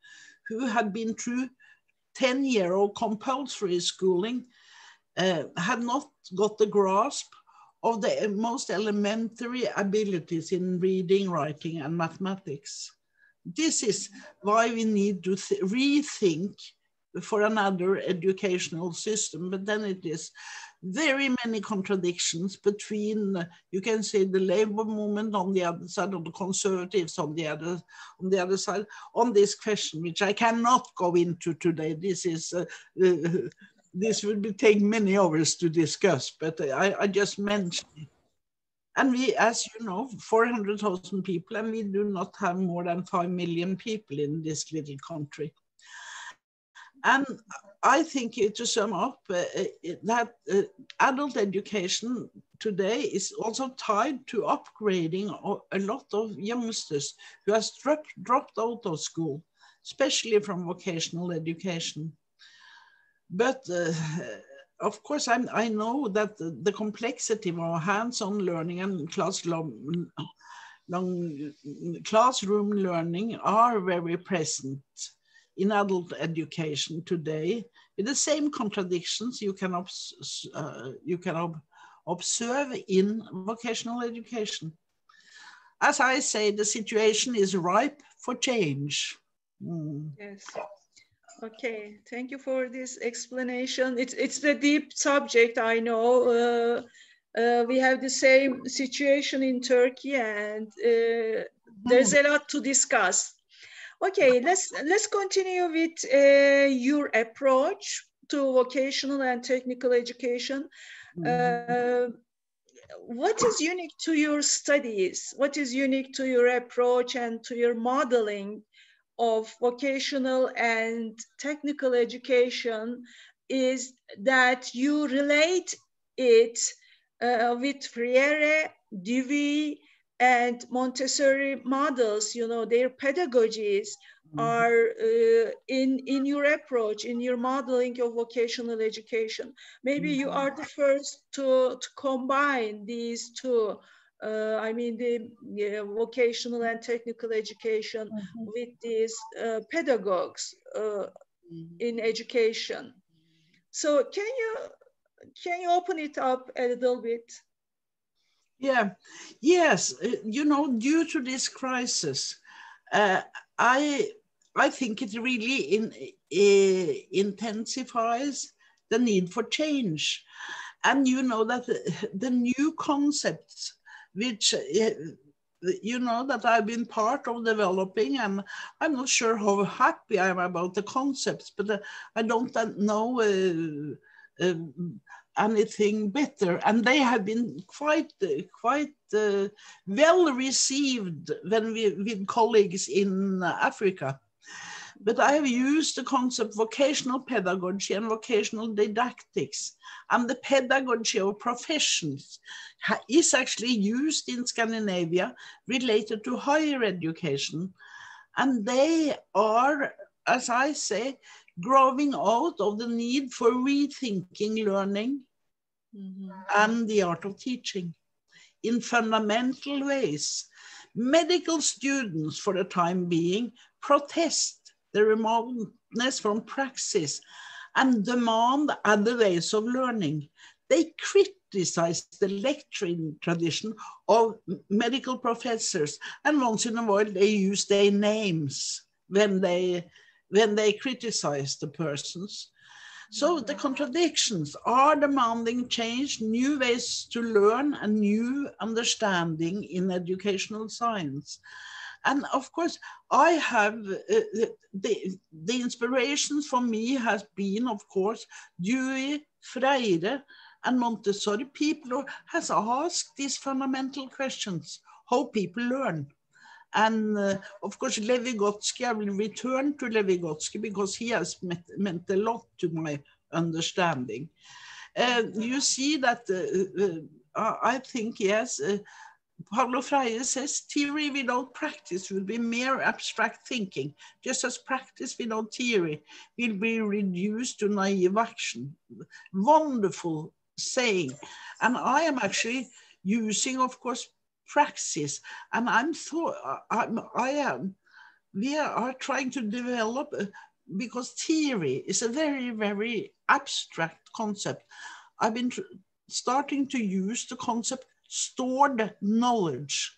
who had been through 10 year old compulsory schooling uh, had not got the grasp of the most elementary abilities in reading, writing, and mathematics. This is why we need to rethink for another educational system, but then it is very many contradictions between, you can say, the labor movement on the other side, or the conservatives on the other, on the other side, on this question, which I cannot go into today. This is, uh, uh, this would be take many hours to discuss, but I, I just mentioned it. And we, as you know, 400,000 people, and we do not have more than 5 million people in this little country. And I think to sum up, uh, uh that uh, adult education today is also tied to upgrading a lot of youngsters who have dropped out of school, especially from vocational education. But uh, of course, I'm, i know that the, the complexity of hands-on learning and classroom, long, classroom learning are very present in adult education today with the same contradictions you can, uh, you can ob observe in vocational education. as I say, the situation is ripe for change. Mm. Yes. Okay, thank you for this explanation. It's it's a deep subject, I know. Uh, uh, we have the same situation in Turkey, and uh, there's a lot to discuss. Okay, let's let's continue with uh, your approach to vocational and technical education. Mm-hmm. what is unique to your studies? What is unique to your approach and to your modeling of vocational and technical education is that you relate it uh, with Freire, Dewey, and Montessori models, you know, their pedagogies mm-hmm. are uh, in, in your approach, in your modeling of vocational education. Maybe mm-hmm. you are the first to, to combine these two uh, I mean, the vocational and technical education mm-hmm. with these uh, pedagogues uh, mm-hmm. in education. So can you can you open it up a little bit? Yeah, yes. Uh, you know, due to this crisis, uh, I I think it really in, uh, intensifies the need for change, and you know that the, the new concepts which eh, you know that I've been part of developing and I'm not sure how happy I am about the concepts, but uh, I don't know uh, uh, anything better. And they have been quite, quite uh, well received when we, with colleagues in Africa. But I have used the concept vocational pedagogy and vocational didactics and the pedagogy of professions is actually used in Scandinavia related to higher education. And they are, as I say, growing out of the need for rethinking learning mm-hmm. and the art of teaching in fundamental ways. Medical students, for the time being, protest the remoteness from praxis and demand other ways of learning. They criticize the lecturing tradition of medical professors, and once in a while they use their names when they when they criticize the persons. So mm-hmm. the contradictions are demanding change, new ways to learn, and new understanding in educational science. And of course, I have uh, the, the inspirations for me has been, of course, Dewey, Freire, and Montessori. People has asked these fundamental questions, how people learn. And uh, of course, Lev Vygotsky, I will return to Lev Vygotsky because he has met, meant a lot to my understanding. Uh, you see that uh, uh I think, yes, uh, Paulo Freire says theory without practice will be mere abstract thinking, just as practice without theory will be reduced to naive action. Wonderful saying. And I am actually using, of course, praxis. And I'm so, I'm, I am, we are trying to develop, uh, because theory is a very, very abstract concept. I've been starting to use the concept stored knowledge.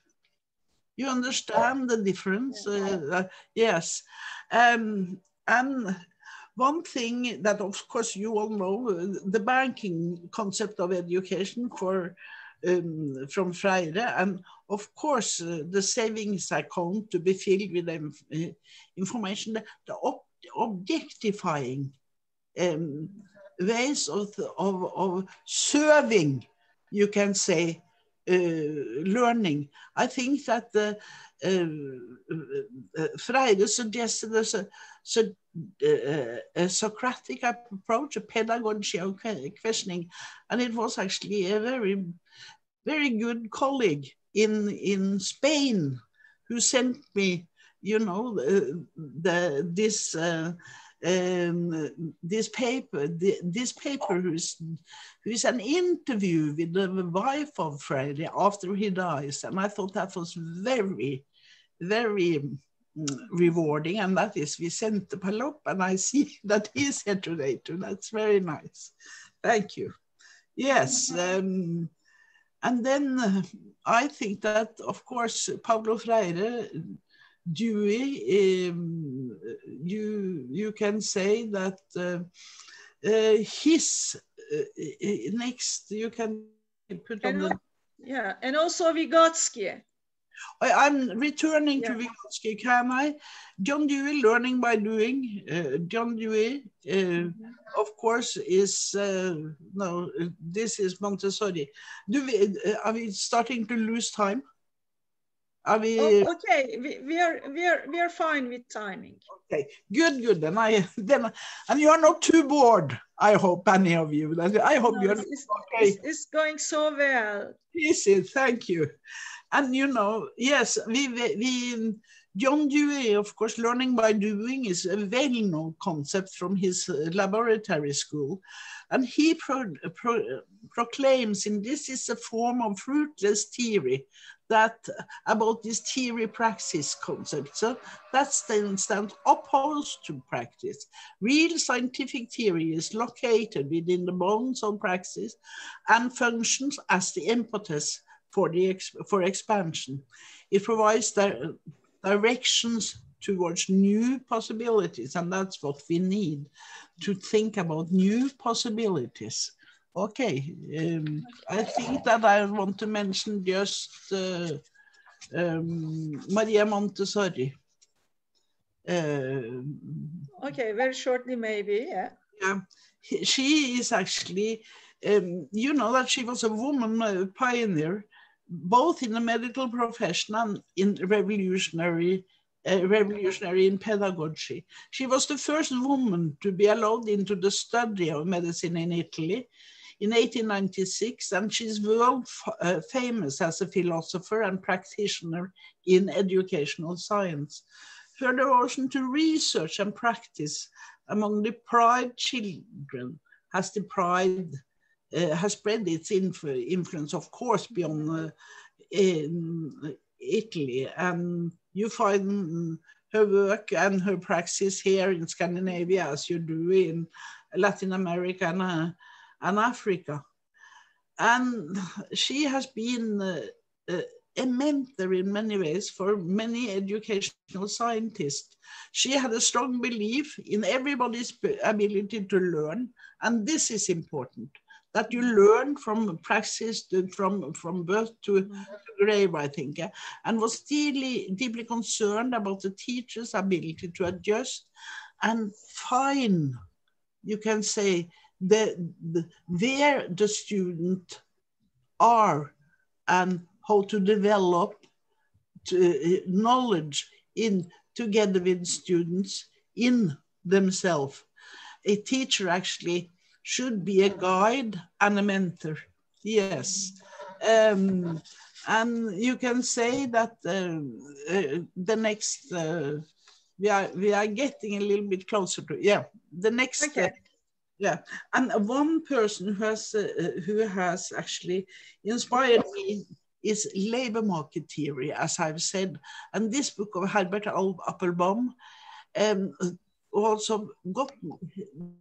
You understand the difference? Uh, uh, yes. Um, and one thing that, of course, you all know, uh, the banking concept of education for um, from Freire, and of course, uh, the savings account to be filled with uh, information, the, the ob objectifying um, ways of, of, of serving, you can say, learning. I think that the uh, uh, Freire suggested a, a Socratic approach, a pedagogy of questioning, and it was actually a very, very good colleague in in Spain who sent me, you know, the, the this uh, um, this paper, the, this paper who's, who's an interview with the wife of Freire after he dies. And I thought that was very, very mm, rewarding. And that is Vicente Palop, and I see *laughs* that he's here today too. That's very nice. Thank you. Yes. Um, and then uh, I think that, of course, Paulo Freire, Dewey, um, you, you can say that uh, uh, his uh, next, you can put on and, the... Yeah, and also Vygotsky. I, am returning yeah. to Vygotsky, can I? John Dewey, learning by doing. Uh, John Dewey, uh, mm -hmm. of course, is, uh, no, this is Montessori. Do we, uh, are we starting to lose time? Are we? Oh, okay, we, we, are we are we are fine with timing. Okay, good, good. Then I *laughs* then and you are not too bored. I hope any of you. I hope no, you're it's, okay. It's, it's, going so well. Is it? Thank you and you know, yes, we, we, we John Dewey, of course, learning by doing is a well-known concept from his uh, laboratory school. And he pro, pro, proclaims, and this is a form of fruitless theory, that about this theory praxis concept. So that stands, stands opposed to practice. Real scientific theory is located within the bounds of praxis and functions as the impetus for, the for expansion. It provides di directions towards new possibilities, and that's what we need to think about new possibilities. Okay, um, I think that I want to mention just uh, um, Maria Montessori. Uh, okay, very shortly, maybe, yeah. Yeah, she is actually, um, you know, that she was a woman a pioneer both in the medical profession and in revolutionary uh, revolutionary in pedagogy. She was the first woman to be allowed into the study of medicine in Italy in 1896, and she's world uh, famous as a philosopher and practitioner in educational science. Her devotion to research and practice among deprived children has deprived uh, has spread its inf- influence, of course, beyond uh, in Italy. And you find her work and her praxis here in Scandinavia as you do in Latin America and, uh, and Africa. And she has been uh, uh, a mentor in many ways for many educational scientists. She had a strong belief in everybody's ability to learn, and this is important that you learn from praxis to, from, from birth to, to grave, I think, and was deeply, deeply concerned about the teacher's ability to adjust and find, you can say, the, the, where the student are and how to develop to, uh, knowledge in together with students in themselves. A teacher actually should be a guide and a mentor. Yes. Um, and you can say that uh, uh, the next, uh, we, are, we are getting a little bit closer to, yeah, the next, okay. Yeah. And one person who has, uh, who has actually inspired me is labor market theory, as I've said. And this book of Herbert Applebaum um, also got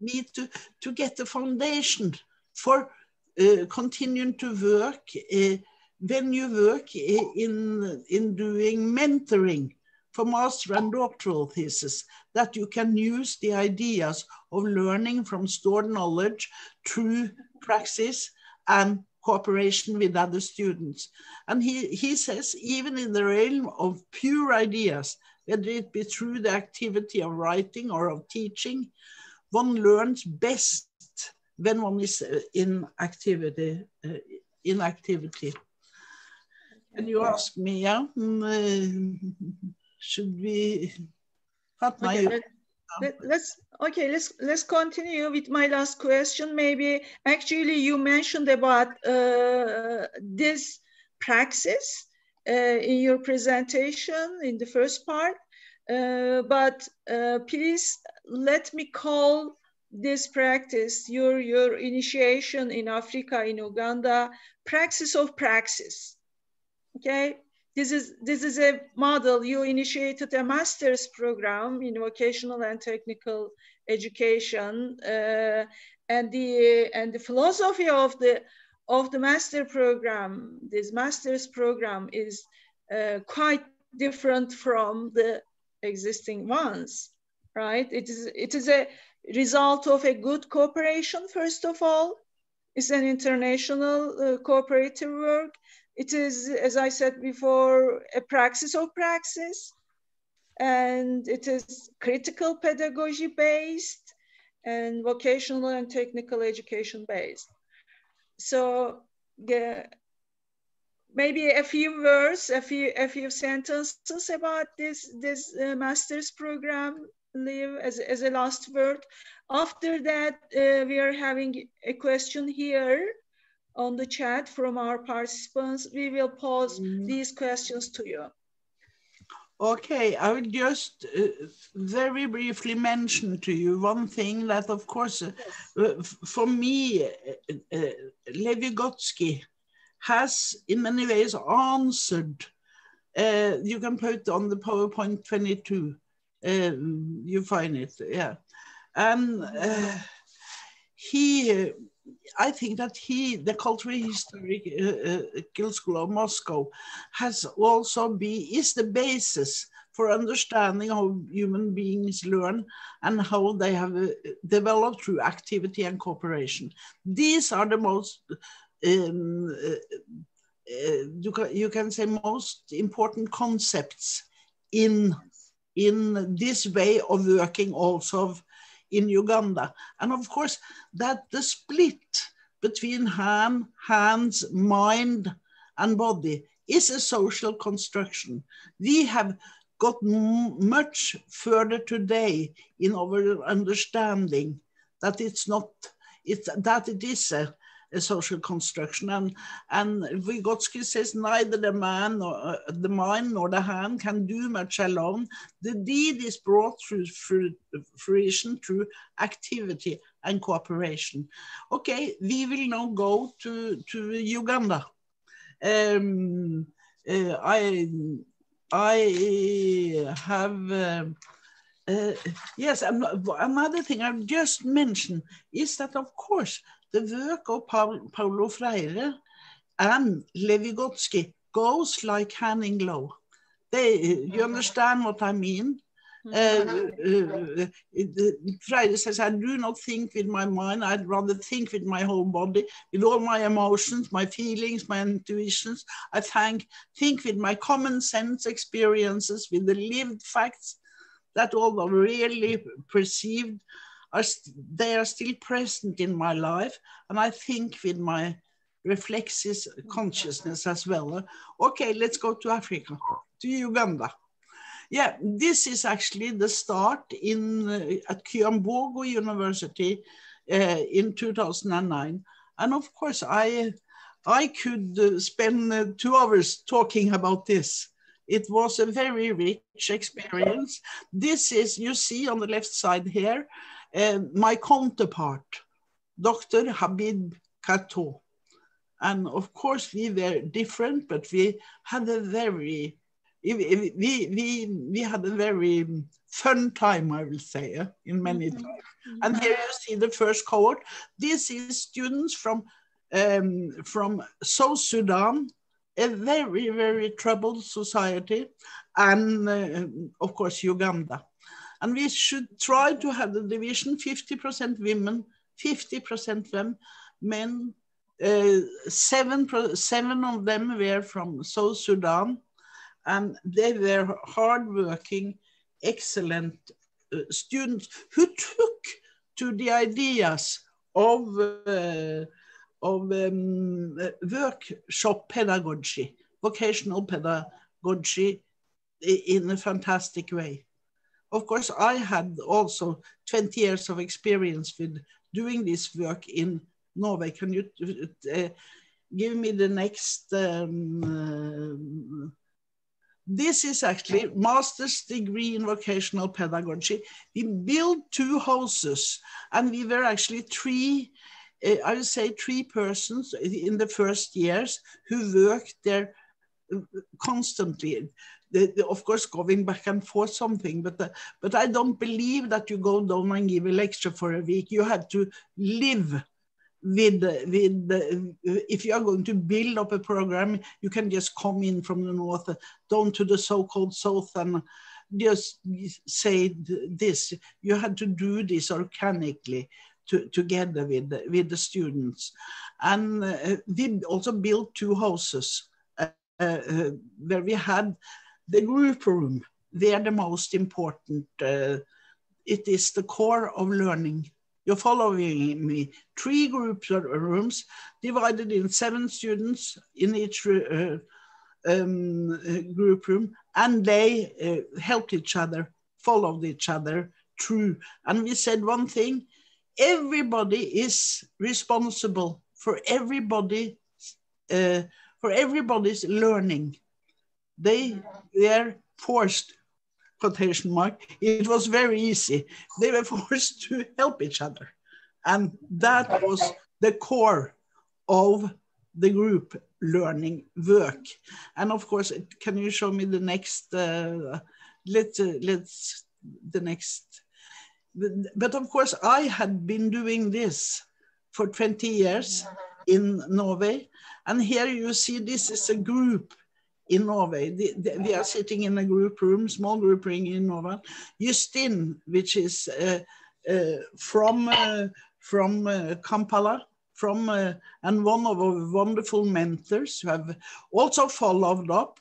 me to, to get the foundation for uh, continuing to work uh, when you work in, in doing mentoring for master and doctoral thesis, that you can use the ideas of learning from stored knowledge through praxis and cooperation with other students. And he, he says, even in the realm of pure ideas, whether it be through the activity of writing or of teaching, one learns best when one is uh, in activity. Uh, in activity. And you ask me, yeah, should we? Okay, let, let, let's okay. Let's let's continue with my last question. Maybe actually you mentioned about uh, this praxis uh, in your presentation in the first part, uh, but uh, please let me call this practice, your, your initiation in Africa, in Uganda, praxis of praxis, okay? This is, this is a model, you initiated a master's program in vocational and technical education, uh, and, the, and the philosophy of the of the master program, this master's program is uh, quite different from the existing ones, right? It is, it is a result of a good cooperation, first of all. It's an international uh, cooperative work. It is, as I said before, a praxis of praxis. And it is critical pedagogy based and vocational and technical education based. So yeah, maybe a few words, a few a few sentences about this this uh, master's program, Liv as as a last word. After that, uh, we are having a question here on the chat from our participants. We will pose mm -hmm. these questions to you. Okay, I will just uh, very briefly mention to you one thing that, of course, uh, yes. for me, uh, uh, Lev Vygotsky has in many ways answered. Uh, you can put on the PowerPoint 22. Um, you find it, yeah. And uh, he I think that he, the Cultural Historical uh, School of Moscow, has also be is the basis for understanding how human beings learn and how they have uh, developed through activity and cooperation. These are the most um, uh, uh, you, can, you can say most important concepts in in this way of working also in Uganda. And of course, that the split between hand, hands, mind, and body is a social construction. We have got much further today in our understanding that it's not, it's, that it is a, a social construction. And, and Vygotsky says neither the man, nor, uh, the mind nor the hand can do much alone. The deed is brought through, through fruition through activity and cooperation. Okay, we will now go to, to Uganda. Um, uh, I, I have uh, uh, yes, another thing I've just mentioned is that, of course, the work of Paulo Freire and Levi goes like hand in glove. They, you understand what I mean? Uh, uh, uh, Freire says, I do not think with my mind, I'd rather think with my whole body, with all my emotions, my feelings, my intuitions. I think, think with my common sense experiences, with the lived facts that although really perceived, they are still present in my life, and I think with my reflexes consciousness as well. Okay, let's go to Africa, to Uganda. Yeah, this is actually the start in uh, at Kyambogo University uh, in 2009, and of course I I could uh, spend uh, two hours talking about this. It was a very rich experience. This is, you see on the left side here, my counterpart, Dr. Habib Kato. And of course, we were different, but we had a very, we, we, we had a very fun time, I will say, uh, in many mm-hmm. times. And here you see the first cohort. This is students from, um, from South Sudan, a very, very troubled society, and uh, of course, Uganda. And we should try to have the division 50% women, 50% them, men. Uh, seven, seven of them were from South Sudan, and they were hardworking, excellent uh, students who took to the ideas of, uh, of um, workshop pedagogy, vocational pedagogy in a fantastic way. Of course, I had also 20 years of experience with doing this work in Norway. Can you uh, give me the next? Um, uh, this is actually master's degree in vocational pedagogy. We built two houses and we were actually three, uh, I would say three persons in the first years who worked there uh, constantly the, the, of course, going back and forth something, but, the, uh, but I don't believe that you go down and give a lecture for a week. You have to live with with if you are going to build up a program you can just come in from the north down to the so-called south and just say this you had to do this organically to, together with the, with the students and uh, we also built two houses uh, uh, where we had the group room they are the most important uh, it is the core of learning you're following me. Three groups rooms divided in seven students in each uh, um, group room, and they uh, helped each other, followed each other through. And we said one thing everybody is responsible for everybody uh, for everybody's learning they were forced quotation mark, it was very easy. They were *laughs* forced to help each other. And that was the core of the group learning work. And of course, can you show me the next, uh, let's, uh, let's, the next. But of course, I had been doing this for 20 years in Norway. And here you see this is a group in Norway. The, the, we are sitting in a group room, small group room in Norway. Justin, which is uh, uh, from uh, from uh, Kampala, from uh, and one of our wonderful mentors who have also followed up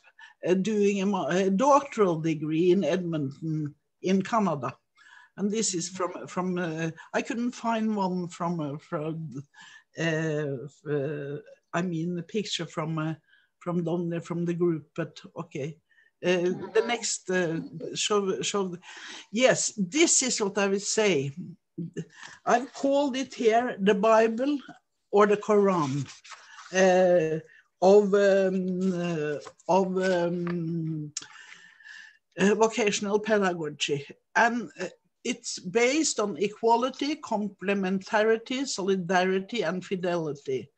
doing a, a, doctoral degree in Edmonton in Canada. And this is from from I couldn't find one from from I mean the picture from from down from the group, but okay. Uh, the next uh, show, show, yes, this is what I would say. I've called it here the Bible or the Quran uh, of um, uh, of um, uh, vocational pedagogy, and uh, it's based on equality, complementarity, solidarity, and fidelity.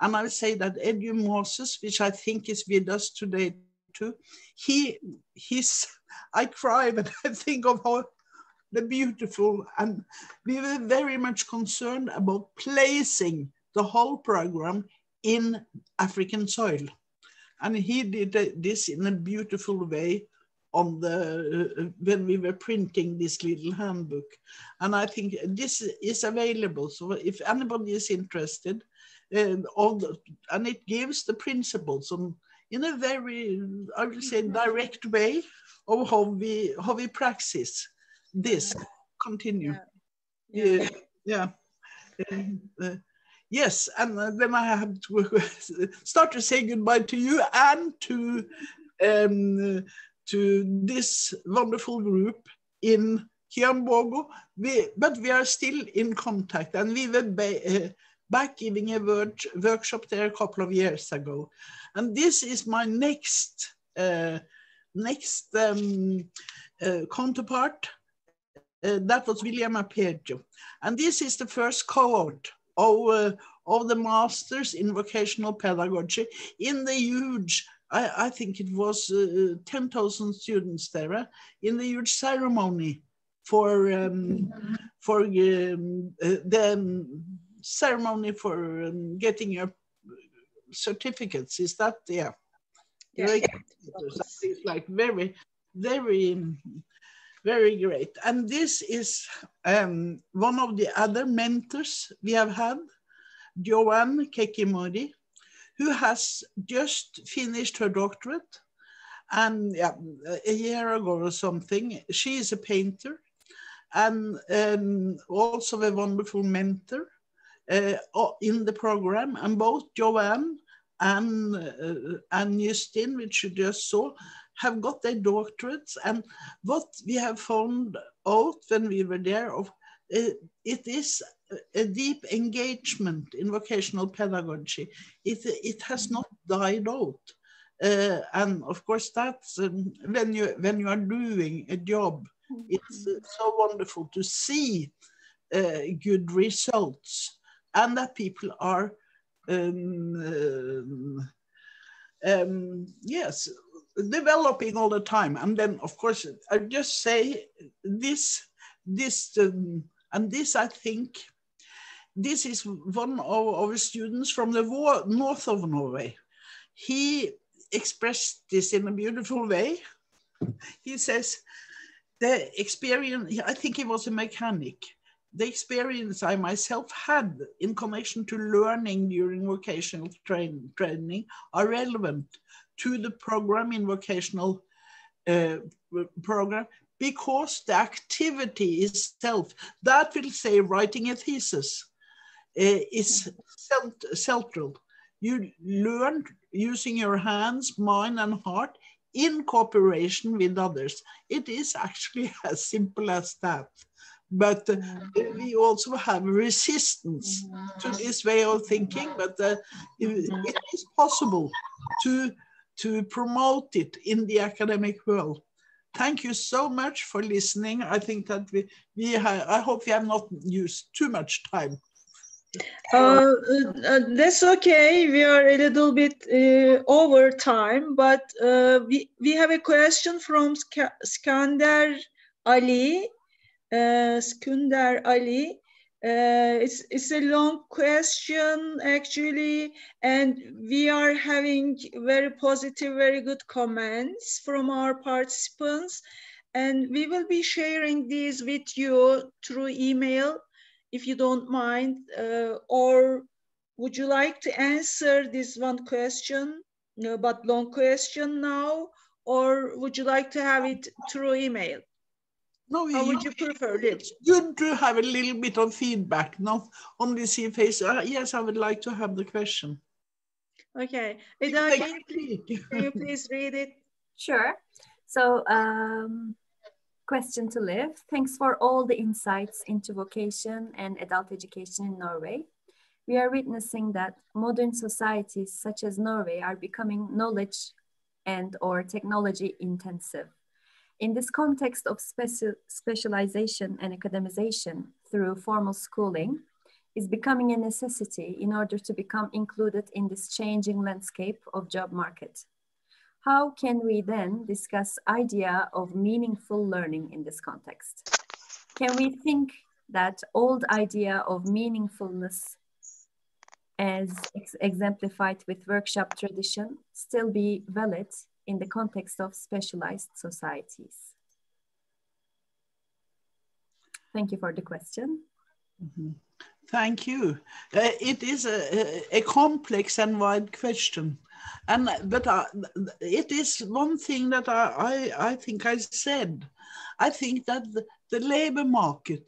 And I would say that Edu Moses, which I think is with us today too, he he's I cry *laughs* when I think of how the beautiful and we were very much concerned about placing the whole program in African soil. And he did this in a beautiful way on the uh, when we were printing this little handbook and i think this is available so if anybody is interested and all the, and it gives the principles on, in a very, I would say, direct way of how we how we practice this. Continue. Yeah. yeah. Uh, yes, and uh, then I have to *laughs* start to say goodbye to you and to um, to this wonderful group in Kyambogo. We, but we are still in contact, and we were. Uh, back giving a workshop there a couple of years ago. And this is my next, uh, next um, uh, counterpart. Uh, that was William Arpeggio. And this is the first cohort of, uh, of the masters in vocational pedagogy in the huge I, I, think it was uh, 10,000 students there uh, in the huge ceremony for um, for um, the ceremony for um, getting your certificates. Is that yeah? Yeah. It's like very, very, very great. And this is um, one of the other mentors we have had, Joanne Kekimori, who has just finished her doctorate. And yeah, a year ago or something, she is a painter and um, also a wonderful mentor in the program, and both Joanne and, uh, and Justin, which you just saw, have got their doctorates. And what we have found out when we were there, of uh, it is a deep engagement in vocational pedagogy. It, it has not died out. Uh, and of course, that's um, when you when you are doing a job, it's uh, so wonderful to see uh, good results and that people are um, um, yes developing all the time and then of course i just say this this um, and this i think this is one of our students from the north of Norway. He expressed this in a beautiful way. He says, the experience, I think he was a mechanic. The experience I myself had in connection to learning during vocational train, training are relevant to the program in vocational uh, program because the activity itself, that will say writing a thesis, uh, is central. You learn using your hands, mind, and heart in cooperation with others. It is actually *laughs* as simple as that. But uh, we also have resistance to this way of thinking, but uh, it, it is possible to, to promote it in the academic world. Thank you so much for listening. I think that we, we have, I hope we have not used too much time. Uh, uh, that's okay. We are a little bit uh, over time, but uh, we, we have a question from Sk Skander Ali. Uh, Skundar Ali. Uh, it's, it's a long question actually, and we are having very positive, very good comments from our participants. And we will be sharing these with you through email if you don't mind, uh, or would you like to answer this one question, but long question now, or would you like to have it through email? No, How would you prefer it? It's good to have a little bit of feedback, not only see face. Uh, yes, I would like to have the question. Okay. Eda, can you, please, can you please read it? *laughs* Sure. So um, Question to Liv. Thanks for all the insights into vocation and adult education in Norway. We are witnessing that modern societies such as Norway are becoming knowledge and or technology intensive. In this context of special, specialization and academization through formal schooling is becoming a necessity in order to become included in this changing landscape of job market. How can we then discuss idea of meaningful learning in this context? Can we think that old idea of meaningfulness as ex exemplified with workshop tradition still be valid in the context of specialized societies? Thank you for the question. Mm -hmm. Thank you. Uh, it is a, a, complex and wide question. And but uh, it is one thing that I, I, I think I said. I think that the, the labor market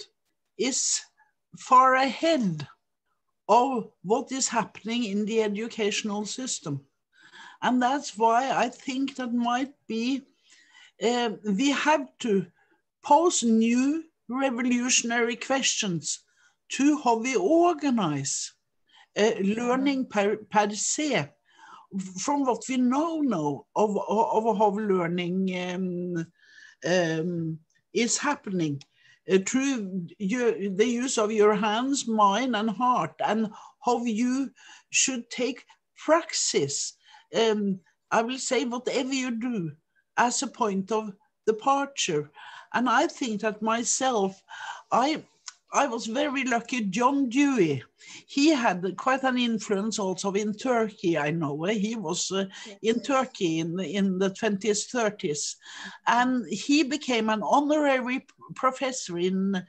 is far ahead of what is happening in the educational system. And that's why I think that might be, uh, we have to pose new revolutionary questions to how we organize uh, learning per, per se from what we know now of, of, of how learning um, um, is happening uh, through your, the use of your hands, mind, and heart, and how you should take praxis. Um, I will say whatever you do as a point of departure. And I think that myself, I I was very lucky. John Dewey, he had quite an influence also in Turkey. I know he was uh, in Turkey in the, in the 20s, 30s, and he became an honorary professor in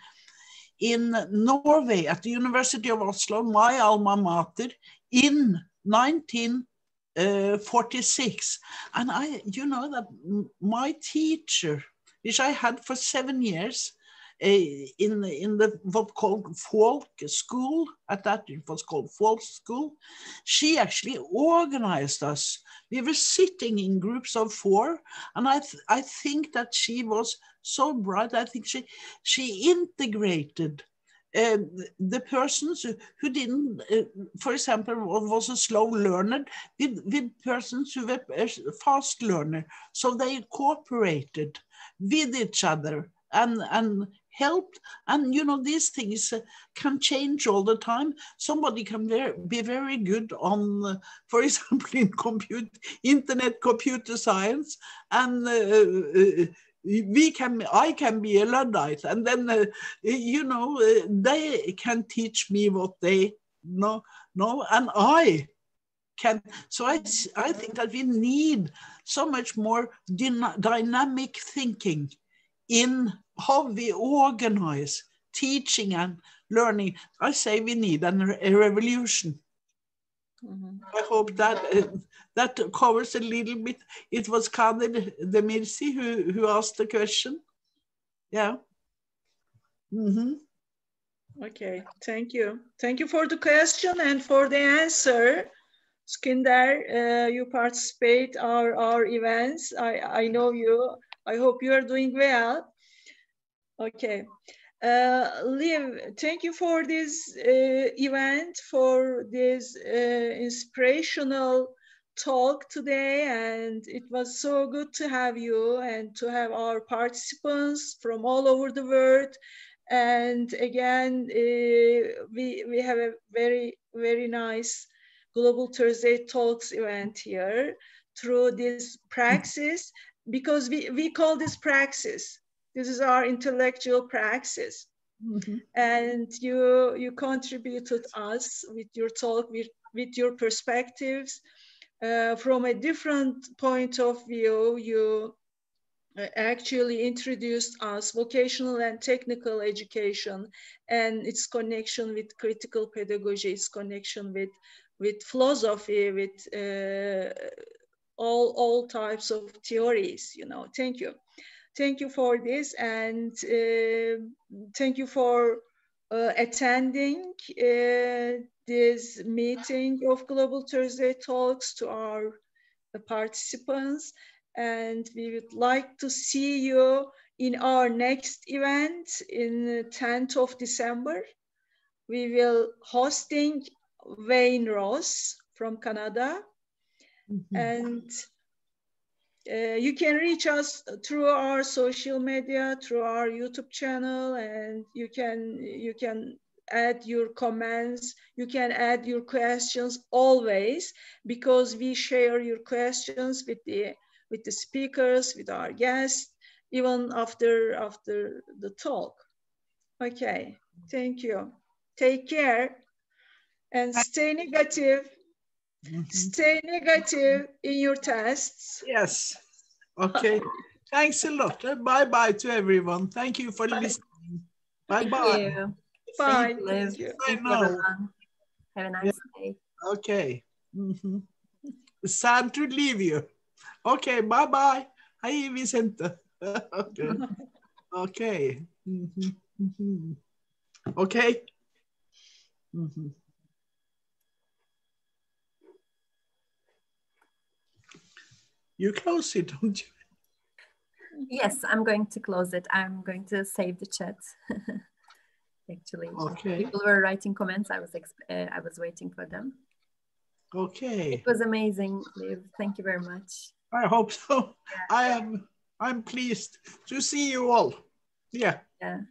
in Norway at the University of Oslo, my alma mater, in 1946. Uh, and I, you know, that my teacher, which I had for seven years, in the, in the what called folk school at that it was called folk school she actually organized us. We were sitting in groups of four and i th i think that she was so bright i think she she integrated uh, the persons who didn't, uh, for example, was a slow learner with, with persons who were fast learner. So they cooperated with each other and, and helped. And you know, these things can change all the time. Somebody can very, be very good on, uh, for *laughs* example, in compute, internet computer science, and we can i can be a luddite and then uh, you know uh, they can teach me what they know know and i can so i i think that we need so much more dynamic thinking in how we organize teaching and learning. I say we need a revolution Mm-hmm. I hope that uh, that covers a little bit. It was Kadir Demirci who, who asked the question. Yeah. Mm -hmm. Okay, thank you. Thank you for the question and for the answer. Skinder, uh, you participate our, our events. I, I know you. I hope you are doing well. Okay. Uh, Liv, thank you for this uh, event, for this uh, inspirational talk today. And it was so good to have you and to have our participants from all over the world. And again, uh, we, we have a very, very nice Global Thursday Talks event here through this praxis, because we, we call this praxis this is our intellectual praxis. Mm-hmm. And you you contributed us with your talk, with, with your perspectives. Uh, from a different point of view, you uh, actually introduced us vocational and technical education and its connection with critical pedagogy, its connection with, with philosophy, with uh, all, all types of theories, you know, thank you thank you for this and uh, thank you for uh, attending uh, this meeting of Global Thursday Talks to our participants. And we would like to see you in our next event in the 10th of December. We will hosting Wayne Ross from Canada. Mm -hmm. And uh, you can reach us through our social media, through our YouTube channel, and you can you can add your comments, you can add your questions always, because we share your questions with the with the speakers, with our guests, even after after the talk. Okay, thank you. Take care and stay negative. Mm-hmm. Stay negative in your tests. Yes. Okay. Thanks a lot. Bye bye to everyone. Thank you for bye. listening. Bye bye. Bye. Thank you. Thank you. Have a nice yeah. day. Okay. Mm -hmm. Sad to leave you. Okay. Bye bye. Hej Vicente. *laughs* okay. Okay. Mm -hmm. Okay. Mm -hmm. You close it, *laughs* don't you? Yes, I'm going to close it. I'm going to save the chat. *laughs* Actually, okay. people were writing comments. I was uh, I was waiting for them. Okay. It was amazing, Liv. Thank you very much. I hope so. Yeah. I am. I'm pleased to see you all. Yeah. Yeah.